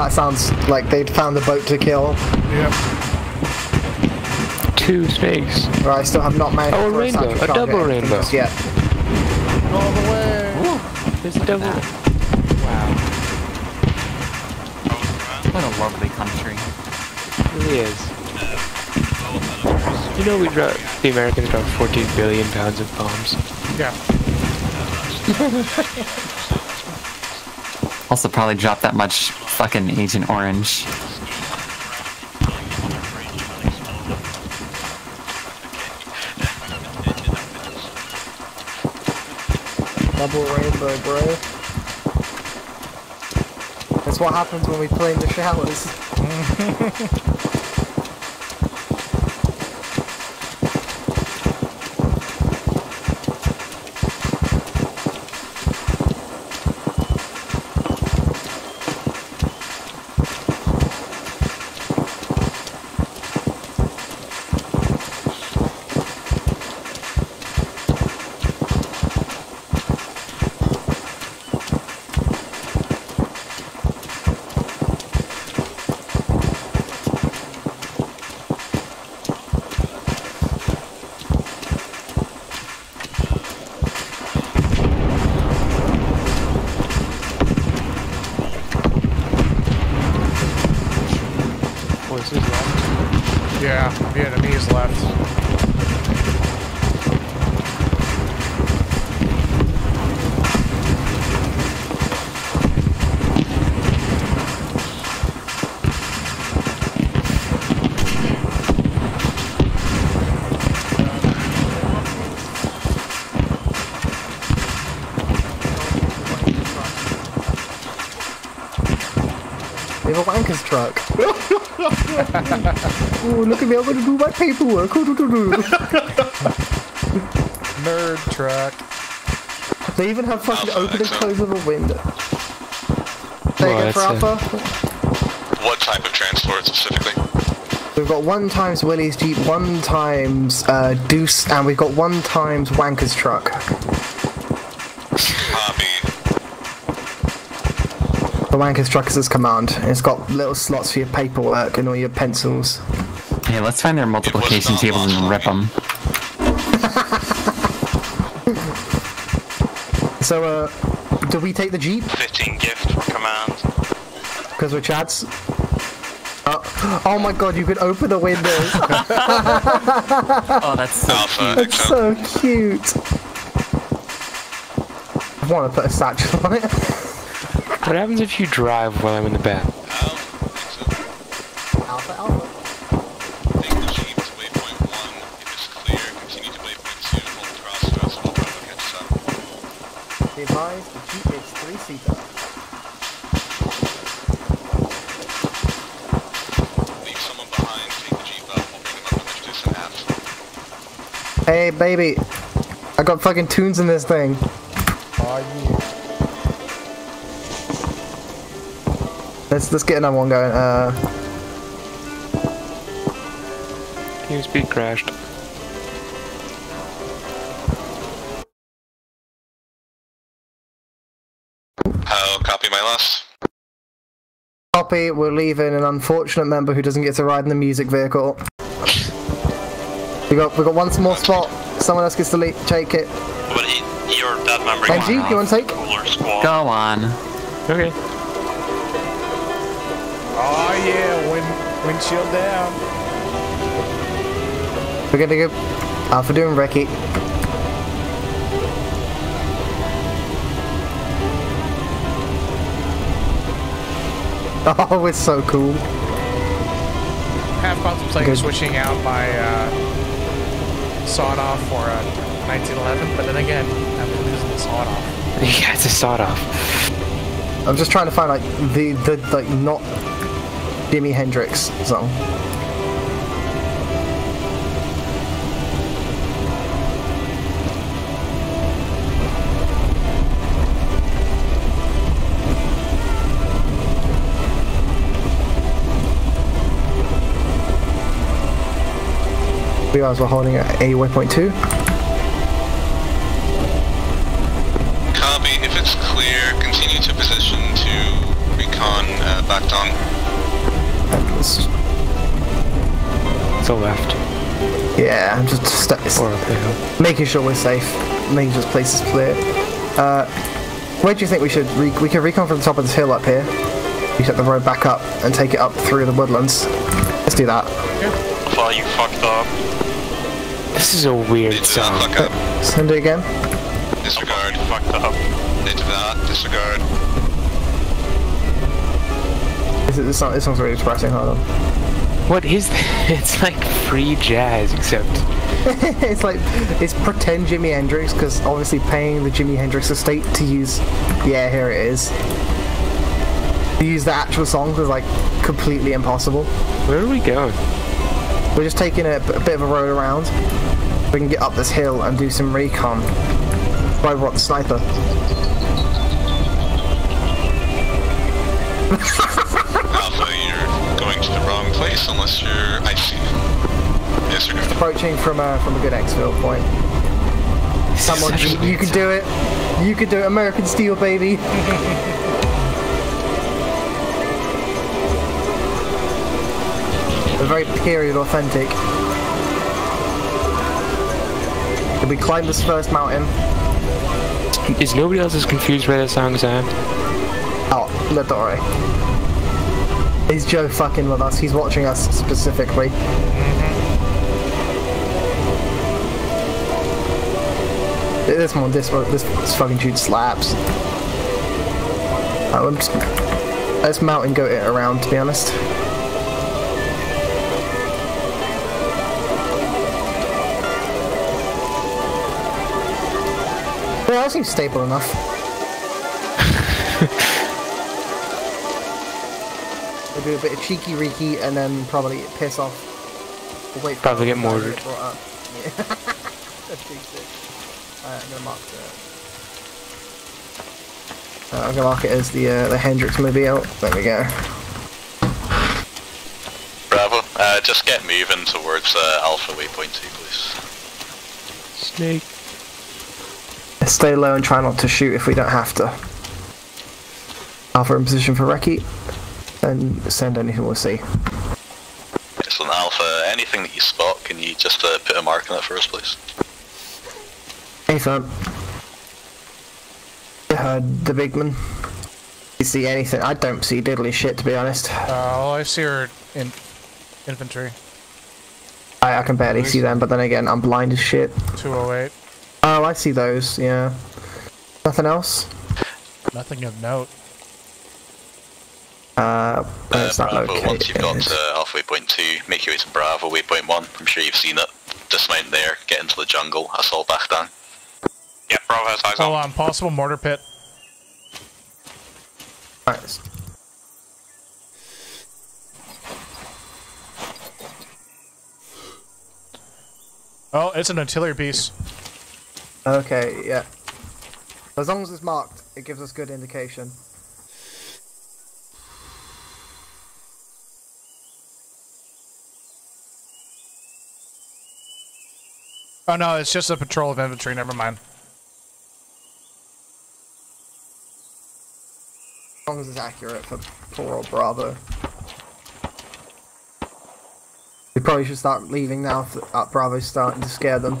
That sounds like they'd found a boat to kill. Yep. Two snakes. Or I still have not managed Oh, a rainbow, a double rainbow. just yet. All the way. There's a double. Wow. What a lovely country. It really is. You know we dropped the Americans dropped 14 billion pounds of bombs. Yeah. Also probably dropped that much fucking Agent Orange. Double rainbow, bro. That's what happens when we play in the showers. Voices left. Yeah, Vietnamese left. We have a wanker's truck. oh, look at me, I'm gonna do my paperwork. Nerd truck. they even have fucking open and close of a window. Say Well, again for that's Alpha? What type of transport specifically? We've got one times Willys Jeep, one times uh, Deuce, and we've got one times Wanker's truck. The Wanker's truck is his command. It's got little slots for your paperwork and all your pencils. Hey, let's find their multiplication tables and rip them. So, uh, do we take the Jeep? 15 gift command. Because we're Chads? Oh, oh my god, you can open the windows. oh, that's so cute. That's so cute. I want to put a satchel on it. What happens if you drive while I'm in the back? Alpha, alpha. Be advised, the Jeep is three-seater. Hey, baby. I got fucking tunes in this thing. Let's let's get another one going. Uh, TeamSpeak crashed. How copy my loss? copy. We're leaving an unfortunate member who doesn't get to ride in the music vehicle. We got we got one small spot. Someone else gets to le- take it. But he, you're that member. Benji, you want to take? Go on. Okay. Oh yeah, wind, windshield down. We're gonna go. Alpha doing Ricky. Oh, it's so cool. Half contemplating Good. switching out my uh, sawed off for a 1911, but then again, I'm losing the sawed off. Yeah, it's a sawed off. I'm just trying to find like the the like not Jimi Hendrix song. We are as well holding a waypoint To the left. Yeah, I'm just st- making sure we're safe, making sure this place is clear. Uh, where do you think we should re- we could recon from the top of this hill up here? We set the road back up and take it up through the woodlands. Let's do that. Thought you fucked up. This is a weird song. Send it again. Disregard. Fucked up. Into that. Disregard. This, is, this, song, this song's really depressing. Hold on. What is that? It's like free jazz, except it's like it's pretend Jimi Hendrix because obviously paying the Jimi Hendrix estate to use. Yeah, here it is. To use the actual songs is like completely impossible. Where are we going? We're just taking a, a bit of a road around. We can get up this hill and do some recon. By what sniper? Alpha, you're going to the wrong place unless you're icy. Disregard. Approaching from a from a good exfil point. Someone, Such you, you can do it. You can do it. American Steel, baby. They're very period authentic. Did we climb this first mountain? Is nobody else as confused by the song as I am? Oh, no, don't worry. Is Joe fucking with us? He's watching us specifically. This one, this one, this, this fucking dude slaps. I'm just, let's mount and go it around, to be honest. Yeah, that seems stable enough. We'll do a bit of cheeky reeky and then probably piss off. We'll wait Probably get it to mortared. brought. Yeah. That's. Alright, I'm gonna mark the. Uh, I'm gonna mark it as the uh, the Hendrix mobile. There we go. Bravo. Uh, just get moving towards uh, Alpha Waypoint 2, please. Snake. Stay low and try not to shoot if we don't have to. Alpha in position for Reki. And send anything we'll see. Excellent, Alpha. Anything that you spot, can you just uh, put a mark on it for us, please? Ethan. Heard the big man. You see anything? I don't see diddly shit to be honest. Uh, all I see are in infantry. I, I can barely see them, but then again, I'm blind as shit. 208. Oh, I see those, yeah. Nothing else? Nothing of note. Uh, uh, it's not Bravo, okay. once you've got to uh, Alpha Waypoint 2, make your way to Bravo Waypoint 1. I'm sure you've seen it. Dismount there, get into the jungle, assault back down. Yeah, Bravo has eyes Hold on. on, possible mortar pit. Alright. Oh, it's an artillery piece. Okay, yeah. As long as it's marked, it gives us good indication. Oh no, it's just a patrol of infantry. Never mind. As long as it's accurate for poor old Bravo. We probably should start leaving now if uh, Bravo's starting to scare them.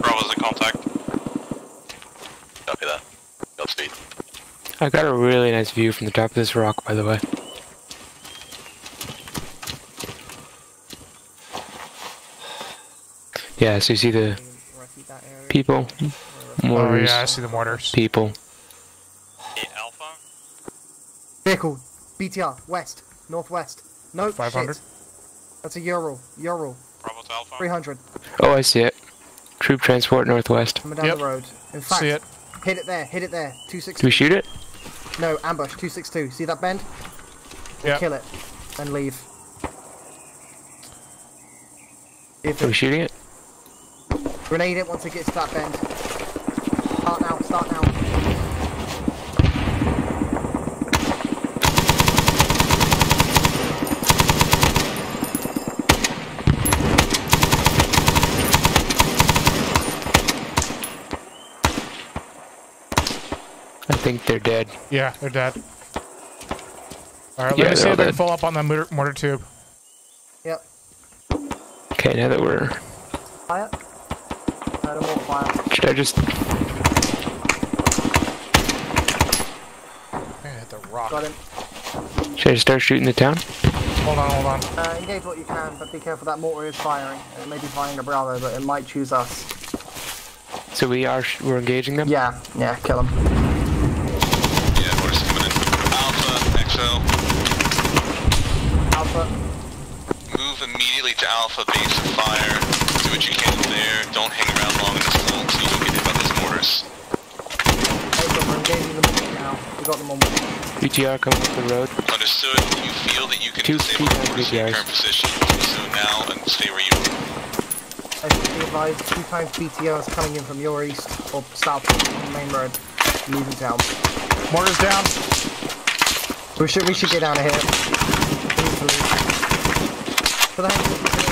Bravo's in contact. Copy that. Godspeed. I got a really nice view from the top of this rock, by the way. Yeah, so you see the people, Oh mortars, yeah, I see the mortars. people. Alpha? Vehicle, BTR, west, northwest. Nope, 500. shit. That's a Ural, Ural. Bravo to Alpha. 300. Oh, I see it. Troop transport northwest. Coming down Yep. the road. In fact, See it. hit it there, hit it there. 262. Do we shoot it? No, ambush, 262. See that bend? Yeah. Kill it. And leave. If Are we it, shooting it? Grenade it once it gets to that bend. Start now, start now. I think they're dead. Yeah, they're dead. Alright, let Yeah, me see if they all can full up on the mortar, mortar tube. Yep. Okay, now that we're. Fire. No, no more fire. Should I just. Hit the rock. Got him. Should I just start shooting the town? Hold on, hold on. Uh, engage what you can, but be careful that mortar is firing. It may be firing a Bravo, but it might choose us. So we are. sh- We're engaging them? Yeah, yeah, kill them. Yeah, mortars coming in. Alpha, XO. Alpha. Move immediately to Alpha base and fire. Do what you can there. Don't hang around long in this vault so you don't get hit by those mortars. Okay, we're engaging them now. We got them on. BTR coming up the road. Understood. You feel that you can Two disable two the mortars in your BTRs. current position. So now and stay where you are. I should be advised, two times BTR is coming in from your east or south main road. Leaving town. Mortars down. We should we should get out of here. We need to leave. For the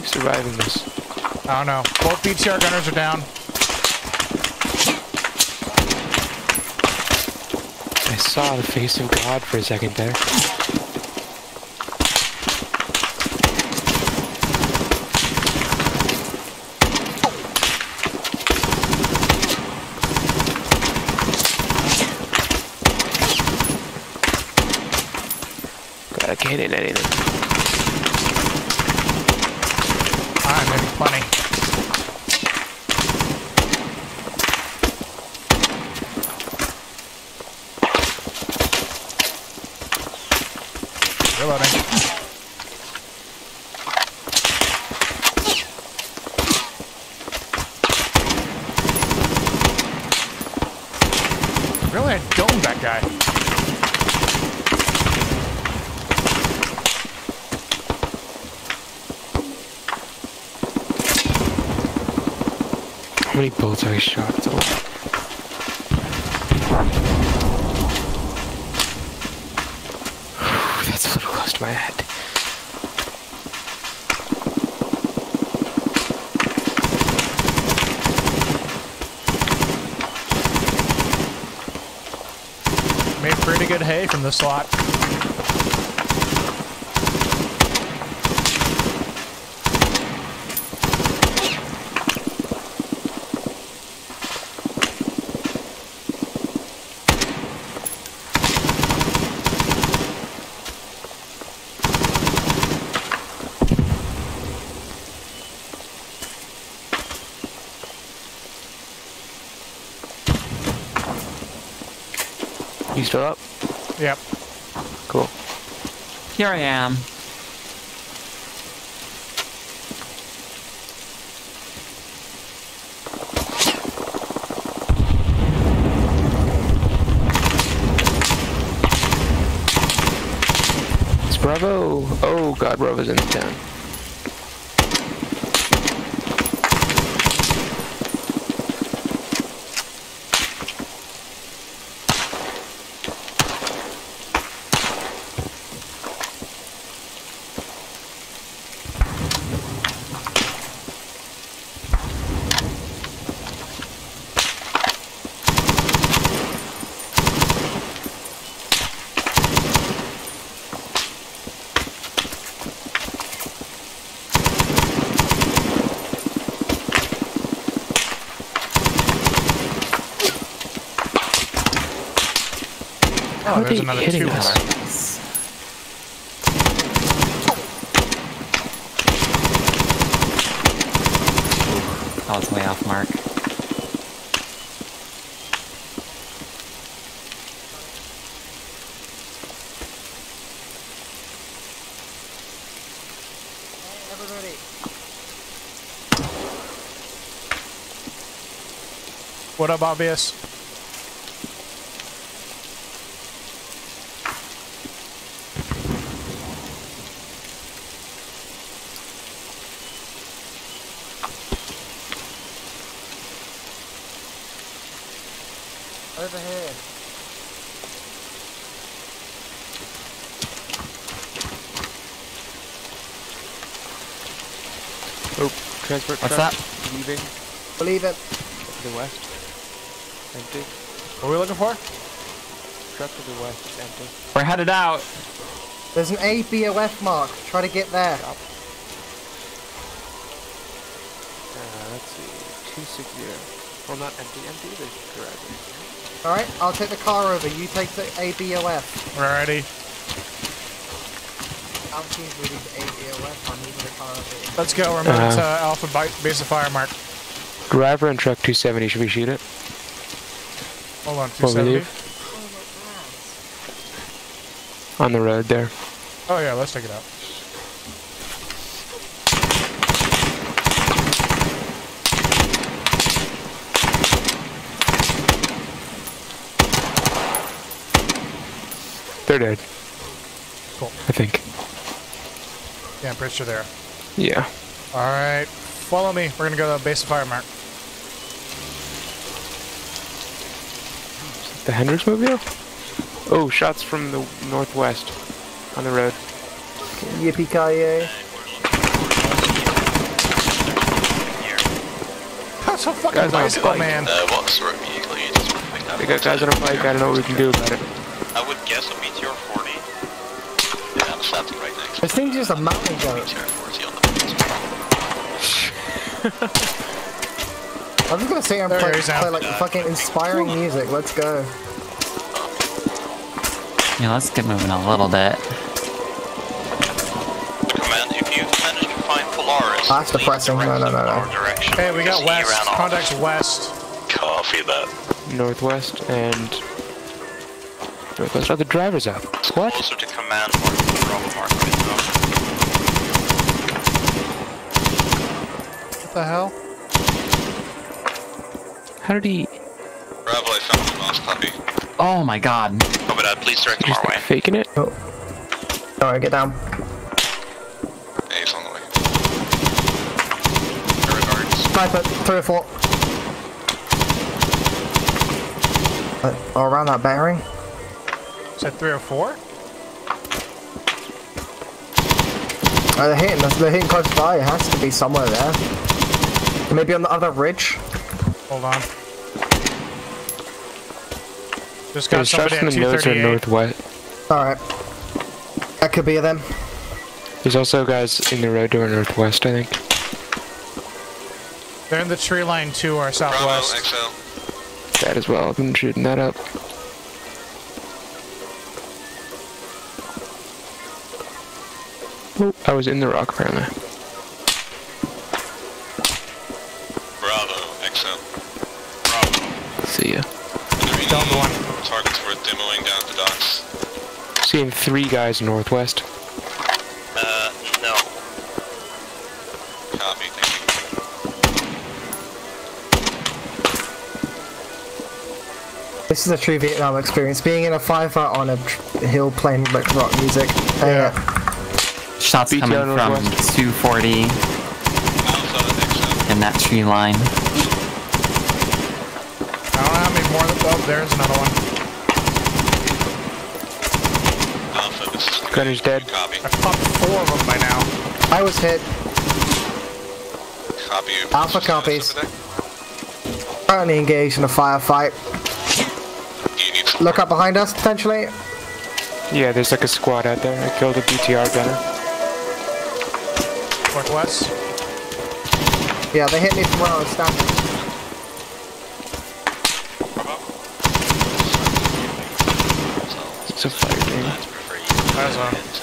keep surviving this? I don't know. Both BTR gunners are down. I saw the face of God for a second there. I can't hit anything. Alright, maybe plenty. I domed that guy. How many bullets are I shot? It's a lot. That's a little close to my head. Made pretty slot. You still up? Yep. Cool. Here I am. It's Bravo. Oh god, Bravo's in the town. There's another hitting two. us? That was way off mark. Everybody. What up, obvious? Over here. Oh, transport What's truck that? leaving Believe it. to the west. Empty. What are we looking for? Truck to the west, empty. We're headed out. There's an ABOF mark. Try to get there. Uh, let's see. 260. Well, not empty, empty. There's garage. Alright, I'll take the car over. You take the ABOF. Alrighty. I'll choose with the ABOF. I'm moving the car over. Let's go. We're moving Uh, to Alpha Base of Fire Mark. Driver and truck 270. Should we shoot it? Hold on, Before we 270. On the road there. Oh yeah, let's take it out. They're dead. Cool. I think. Yeah, I'm pretty sure there. Yeah. Alright, follow me. We're gonna go to the Base of Fire Mark. The Hendrix mobile? Oh, shots from the northwest on the road. Yippee ki That's a fucking Guys on a bicycle bike. man. Uh, what sort of vehicle you just picked up? They got guys on a bike. I don't know what we can do about it. I would guess a Meteor 40. Yeah, right next This thing's just a mountain goat. Meteor 40 on the I'm just gonna sit here and There play, he is now. play like uh, fucking inspiring music. Let's go. Yeah, let's get moving a little bit. Command, if you manage to find Polaris, That's depressing. No, no, no, no. direction. Hey, we got west. ran off. Contacts west. Coffee that. Northwest and northwest. Oh, the driver's out. What? Closer to command mark than Bravo mark. What the hell? How did he? Bravo, I found the last puppy. Oh my god. Copy that. Please direct them our way. Faking it? Oh. Alright, get down. Yeah, he's on the way. Sniper, three or four. Uh, oh, around that bearing. Is that three or four? Uh, they're hitting us. They're hitting close by. It has to be somewhere there. Maybe on the other ridge. Hold on. Just got There's shots somebody in at the nodes or 238. northwest. Alright. That could be them. There's also guys in the road to our northwest, I think. They're in the tree line to our southwest. That as well. I've been shooting that up. I was in the rock apparently. Bravo, XO. See ya. Down the one. Targets for demoing down the docks. Seeing three guys northwest. Uh, no. Copy, thank This is a true Vietnam experience. Being in a firefight on a hill playing like rock music. Yeah. Shots BTR coming from northwest. 240 in that tree line. I don't know how many more. Oh, there's another one. Gunner's dead. I popped four of them by now. I was hit. Copy. Alpha copies. Currently engaged in a firefight. Look up behind us, potentially. Yeah, there's like a squad out there. I killed a BTR gunner. Northwest. Yeah, they hit me from where I was standing. It's a fire game. Eyes on.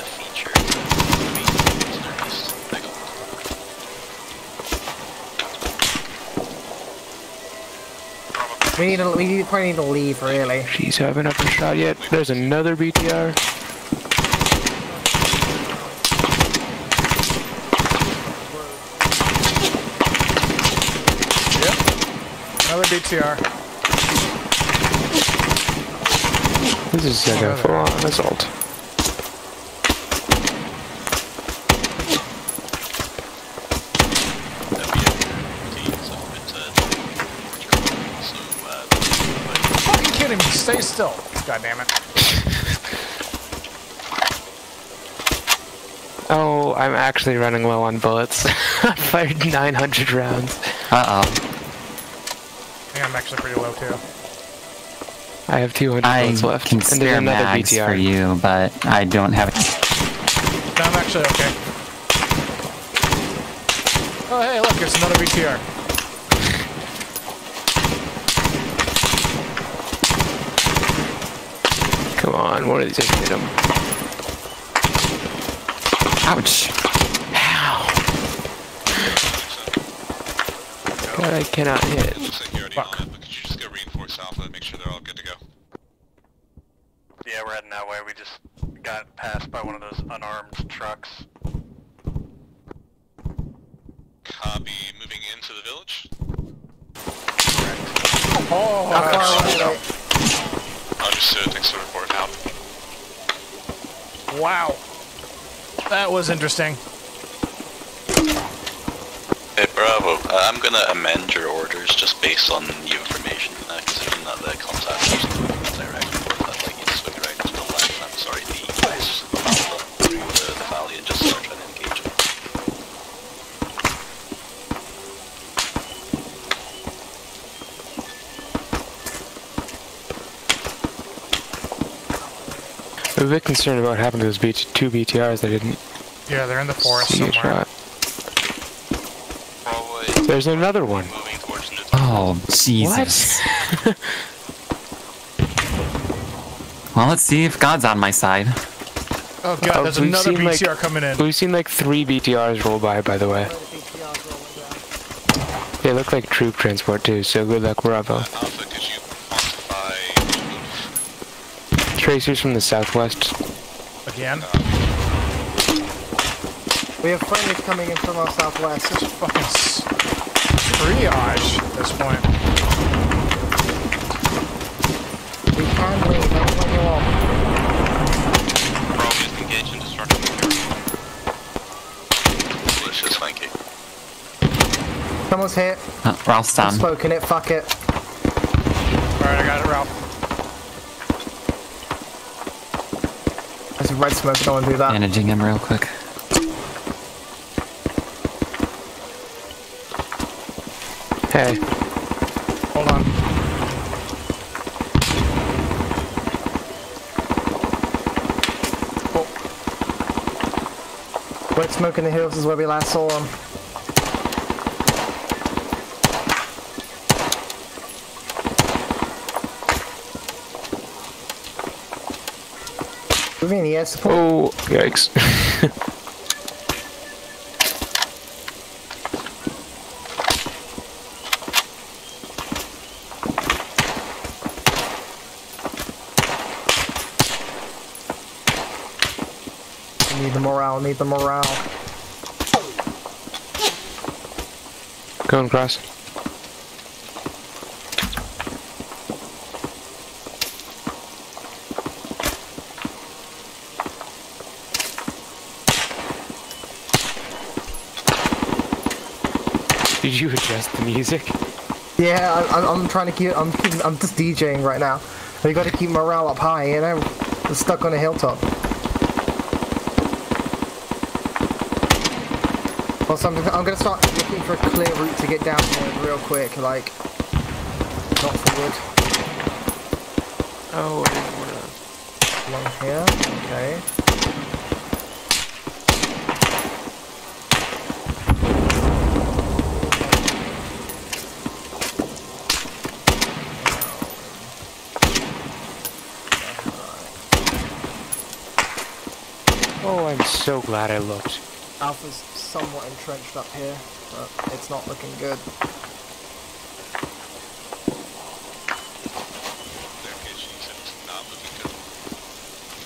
We need to. We probably need to leave, really. She's having up a shot yet. There's another BTR. BTR. This is like a full on assault. Fucking kidding me. Stay still. God damn it. Oh, I'm actually running low on bullets. I fired 900 rounds. Uh oh. I think I'm actually pretty low too. I have 200 I bullets left. can and there's spare another mags BTR. for you, but I don't have it. No, I'm actually okay. Oh, hey, look, it's another BTR. Come on, one of these just hit him. Ouch. God, I cannot hit. Fuck. But could you just go reinforce Alpha and make sure they're all good to go? Yeah, we're heading that way. We just got passed by one of those unarmed trucks. Copy. Moving into the village. Oh, How far away are Understood. Thanks for reporting out. Wow. That was interesting. Hey, Bravo. Uh, I'm gonna amend your orders just based on new information, uh, considering that the contact is direct north. I'd like you to swing around to the left, I'm sorry, the west of Alpha through the, the valley and just start trying to engage them. I'm a bit concerned about what happened to those B two BTRs that didn't Yeah, they're in the forest see somewhere. shot. There's another one. Oh, Jesus. well, let's see if God's on my side. Oh god, Uh, there's we've another seen, like- BTR coming in. We've seen like three BTRs roll by, by the way. They look like troop transport too, so good luck, Bravo. Tracers from the southwest. Again? We have friendlies coming in from our southwest. This is fucking s- triage at this point. We can leave. That's what you want. Bravo is engaged in destruction material. Delicious, thank you. Someone's here. Uh, Ralph's I've down. spoken it. Fuck it. Alright, I got it, Ralph. There's a red smoke. Don't want to do that. Managing him real quick. Hey. Hold on. Oh. Red smoke in the hills is where we last saw him. You mean he has? Oh, yikes. Need the morale, need the morale. Going across. Did you adjust the music? Yeah, I, I'm, I'm trying to keep. I'm keeping. I'm just DJing right now. We got to keep morale up high, you know. We're stuck on a hilltop. Also, I'm, I'm gonna start looking for a clear route to get down there real quick, like not forward. Oh, I didn't wanna. Along here. Okay. Oh, I'm so glad I looked. Alpha's somewhat entrenched up here, but it's not looking good.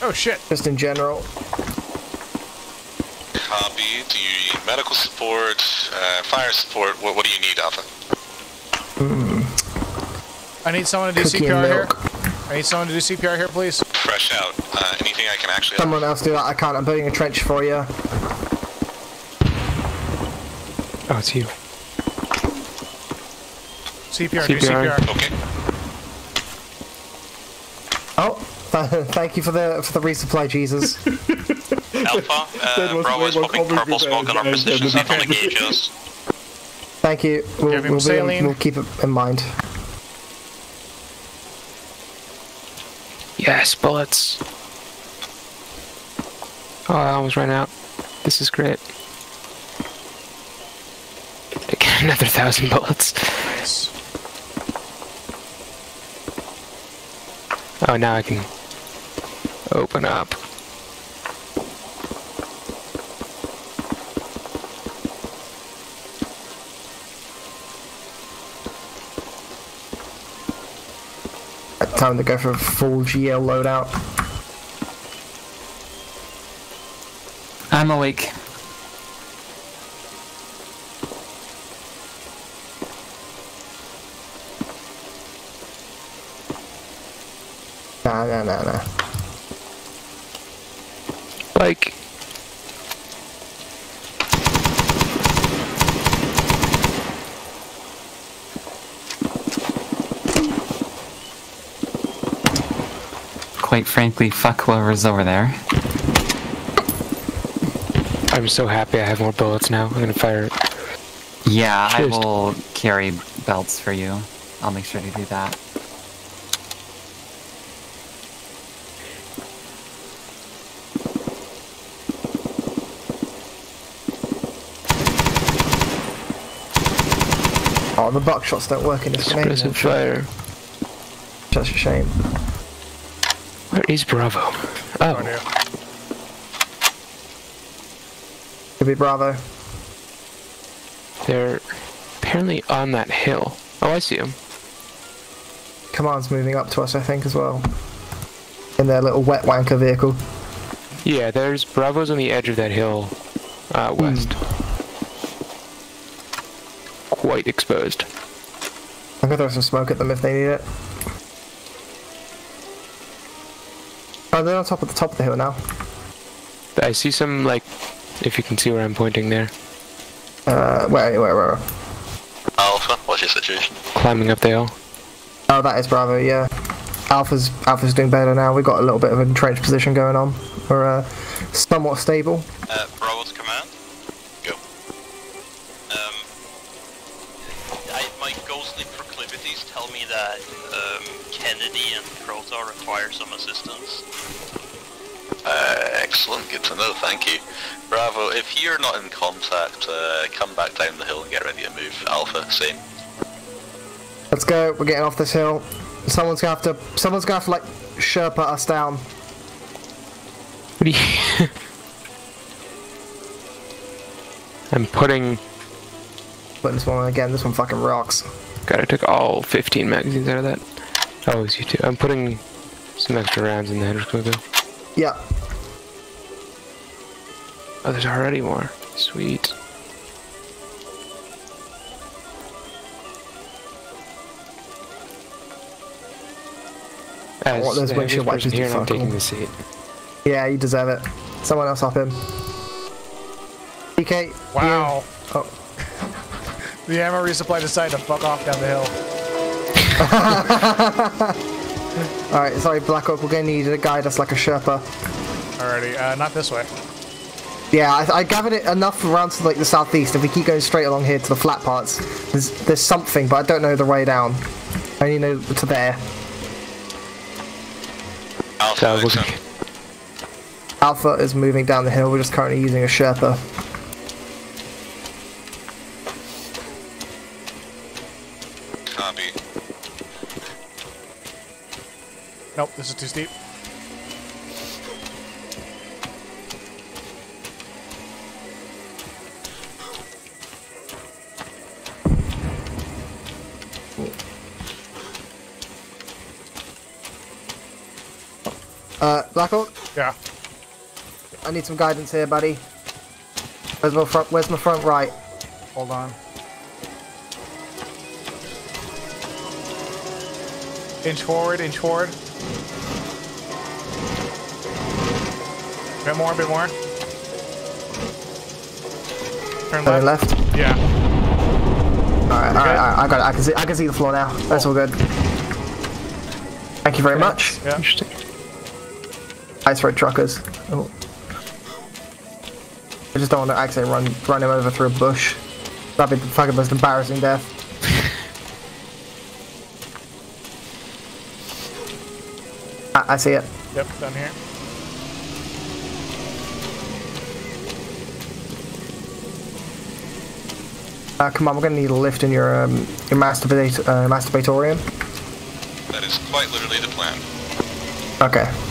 Oh shit. Just in general. Copy. Do you need medical support, uh, fire support? What, what do you need, Alpha? I need someone to do Cookie CPR here. I need someone to do CPR here, please. Fresh out. Uh, anything I can actually help? Someone else do that. I can't. I'm building a trench for you. It's you. CPR, do CPR. CPR. Okay. Oh, thank you for the for the resupply, Jesus. Alpha, That uh, was Bravo way is more popping purple complicated smoke on our than- position, than so the don't defense. engage us. Thank you. We'll, Give him we'll, be, saline. we'll keep it in mind. Yes, bullets. Oh, I almost ran out. This is great. Again, another thousand bullets. Nice. Oh, now I can open up. Time to go for a full GL loadout. I'm awake. Nah, nah, nah, nah. Like, Quite frankly, fuck whoever's over there. I'm so happy I have more bullets now. I'm gonna fire. Yeah, I will carry belts for you. I'll make sure to do that. Oh, the buckshots don't work in this game. Suppressive fire. That's a shame. Where is Bravo? Oh, Could be Bravo. they're apparently on that hill. Oh, I see them. Command's moving up to us, I think, as well. In their little wet wanker vehicle. Yeah, there's Bravo's on the edge of that hill, uh, west. Quite exposed. I'm gonna throw some smoke at them if they need it. No, they're on top of the top of the hill now. I see some like, if you can see where I'm pointing there, Uh, wait, wait, wait, wait. Alpha, what's your situation? climbing up the hill. Oh, that is Bravo. Yeah. Alpha's Alpha's doing better now. We've got a little bit of an entrenched position going on. We're uh, somewhat stable. Uh, excellent, good to know, thank you. Bravo, if you're not in contact, uh, come back down the hill and get ready to move. Alpha, same. Let's go. We're getting off this hill. Someone's gonna have to. Someone's gonna have to like Sherpa us down. What do you? I'm putting. Putting this one again. This one fucking rocks. God, I took all 15 magazines out of that. Oh, it was you too. I'm putting some extra rounds in the Hendersonville. Yeah. Oh, there's already more. Sweet. As want those windshield wipers to here, I'm taking the seat. Yeah, you deserve it. Someone else hop in. DK. Wow. Oh. The ammo resupply decided to fuck off down the hill. Alright, sorry, Blackhawk. We're gonna need a guide us like a Sherpa. Alrighty, uh, not this way. Yeah, I, I gathered it enough around to like the southeast. If we keep going straight along here to the flat parts, there's there's something, but I don't know the way down. I only know to there. Alpha, excellent. Alpha is moving down the hill. We're just currently using a Sherpa. Copy. Nope, this is too steep. Uh, Blackhawk. Yeah. I need some guidance here, buddy. Where's my front? Where's my front right? Hold on. Inch forward, inch forward. Bit more, bit more. Turn Turn left. left. Yeah. Alright, alright, alright. I got it. I can see. I can see the floor now. That's all good. Thank you very much. Yeah. Interesting. Ice road truckers. Oh. I just don't want to accidentally run run him over through a bush. That'd be the fucking most embarrassing death. I, I see it. Yep, down here. Uh, come on, we're gonna need a lift in your um, your masturbate uh, masturbatorium. That is quite literally the plan. Okay.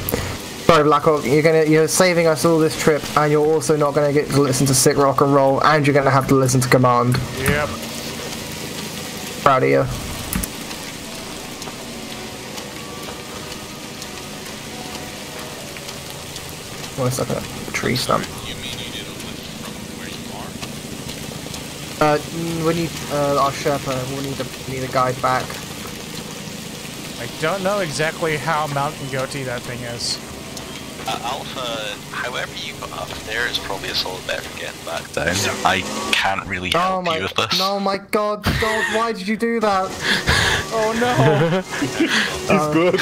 Sorry, Blackhawk. You're gonna you're saving us all this trip, and you're also not gonna get to listen to sick rock and roll, and you're gonna have to listen to Command. Yep. Proud of you. One second. Tree stump. Uh, mm, we need uh, our Sherpa. We need a need a guide back. I don't know exactly how mountain goatee that thing is. Uh, Alpha, however you got up there is probably a solid bet for getting back down. I can't really help Oh my! you with this. No, my God, God! Why did you do that? Oh no! He's uh, good.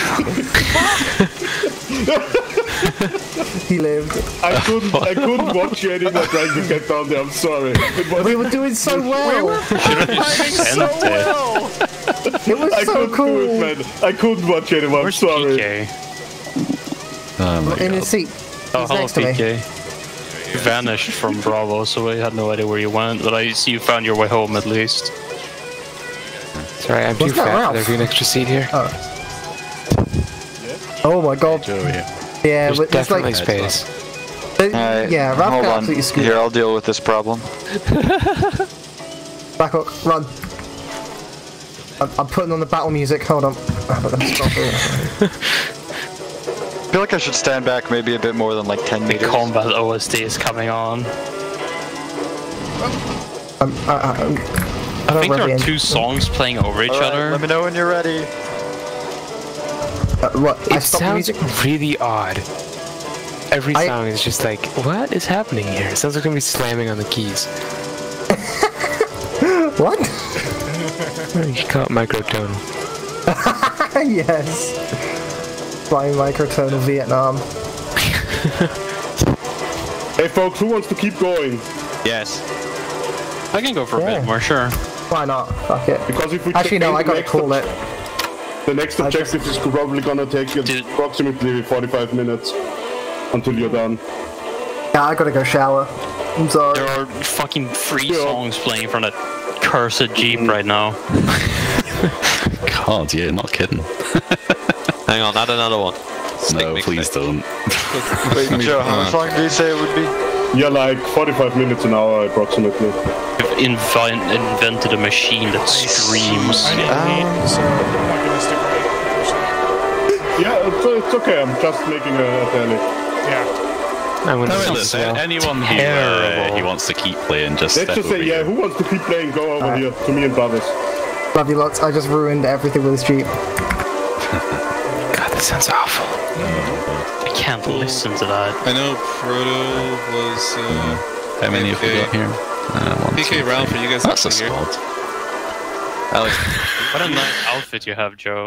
he lived. I couldn't. I couldn't watch you anymore trying to get down there. I'm sorry. It was, We were doing so well. We were so well. It was I so couldn't do cool. it, man. I couldn't watch anymore. I'm sorry. Oh my In god. his seat. Oh, He's hello, next to me. PK. You vanished from Bravo, so I had no idea where you went, but I see you found your way home at least. Sorry, I'm too What's that, fat. Ralph? There's an extra seat here. Oh my God. Yeah, There's but it's definitely like space. uh, yeah, Ralph hold got on. absolutely screwed. Here, I'll deal with this problem. Back up, run. I'm, I'm putting on the battle music. Hold on. Stop it. I feel like I should stand back maybe a bit more than like 10 The meters. combat OSD is coming on. I'm, I, I, I'm, I think there are two songs playing over each Alright, other. Let me know when you're ready. Uh, what? It stopped sounds really odd. Every I- song is just like, what is happening here? It sounds like I'm gonna be slamming on the keys. what? you call it microtonal. yes. Flying microtonal Vietnam. Hey folks, who wants to keep going? Yes. I can go for a Yeah. bit more, sure. Why not? Fuck it. Because if we Actually, no, I gotta next call it. The next objective is probably gonna take you approximately 45 minutes until you're done. Yeah, I gotta go shower. I'm sorry. There are fucking three songs playing from that cursed Jeep mm. right now. God, yeah, not kidding. Hang on, add another one. no, please don't. Wait, Joe, how much longer do you say it would be? Yeah, like 45 minutes an hour approximately. We've invent, invented a machine that screams. I need meat, um, so I'm not gonna stick with Yeah, it's, it's okay. I'm just making a, a tally. Yeah. I'm gonna No, listen listen, as well. anyone uh, who uh, he wants to keep playing, just Let's step just say, over yeah, here. who wants to keep playing? Go over here to me and brothers. Love you lots. I just ruined everything with this Jeep. God, that sounds awful. I can't listen to that. I know Proto was. Uh, How many have we got here? Uh, one, PK two, round three. for you guys That's a actually here. squad. Alex, What a nice outfit you have, Joe.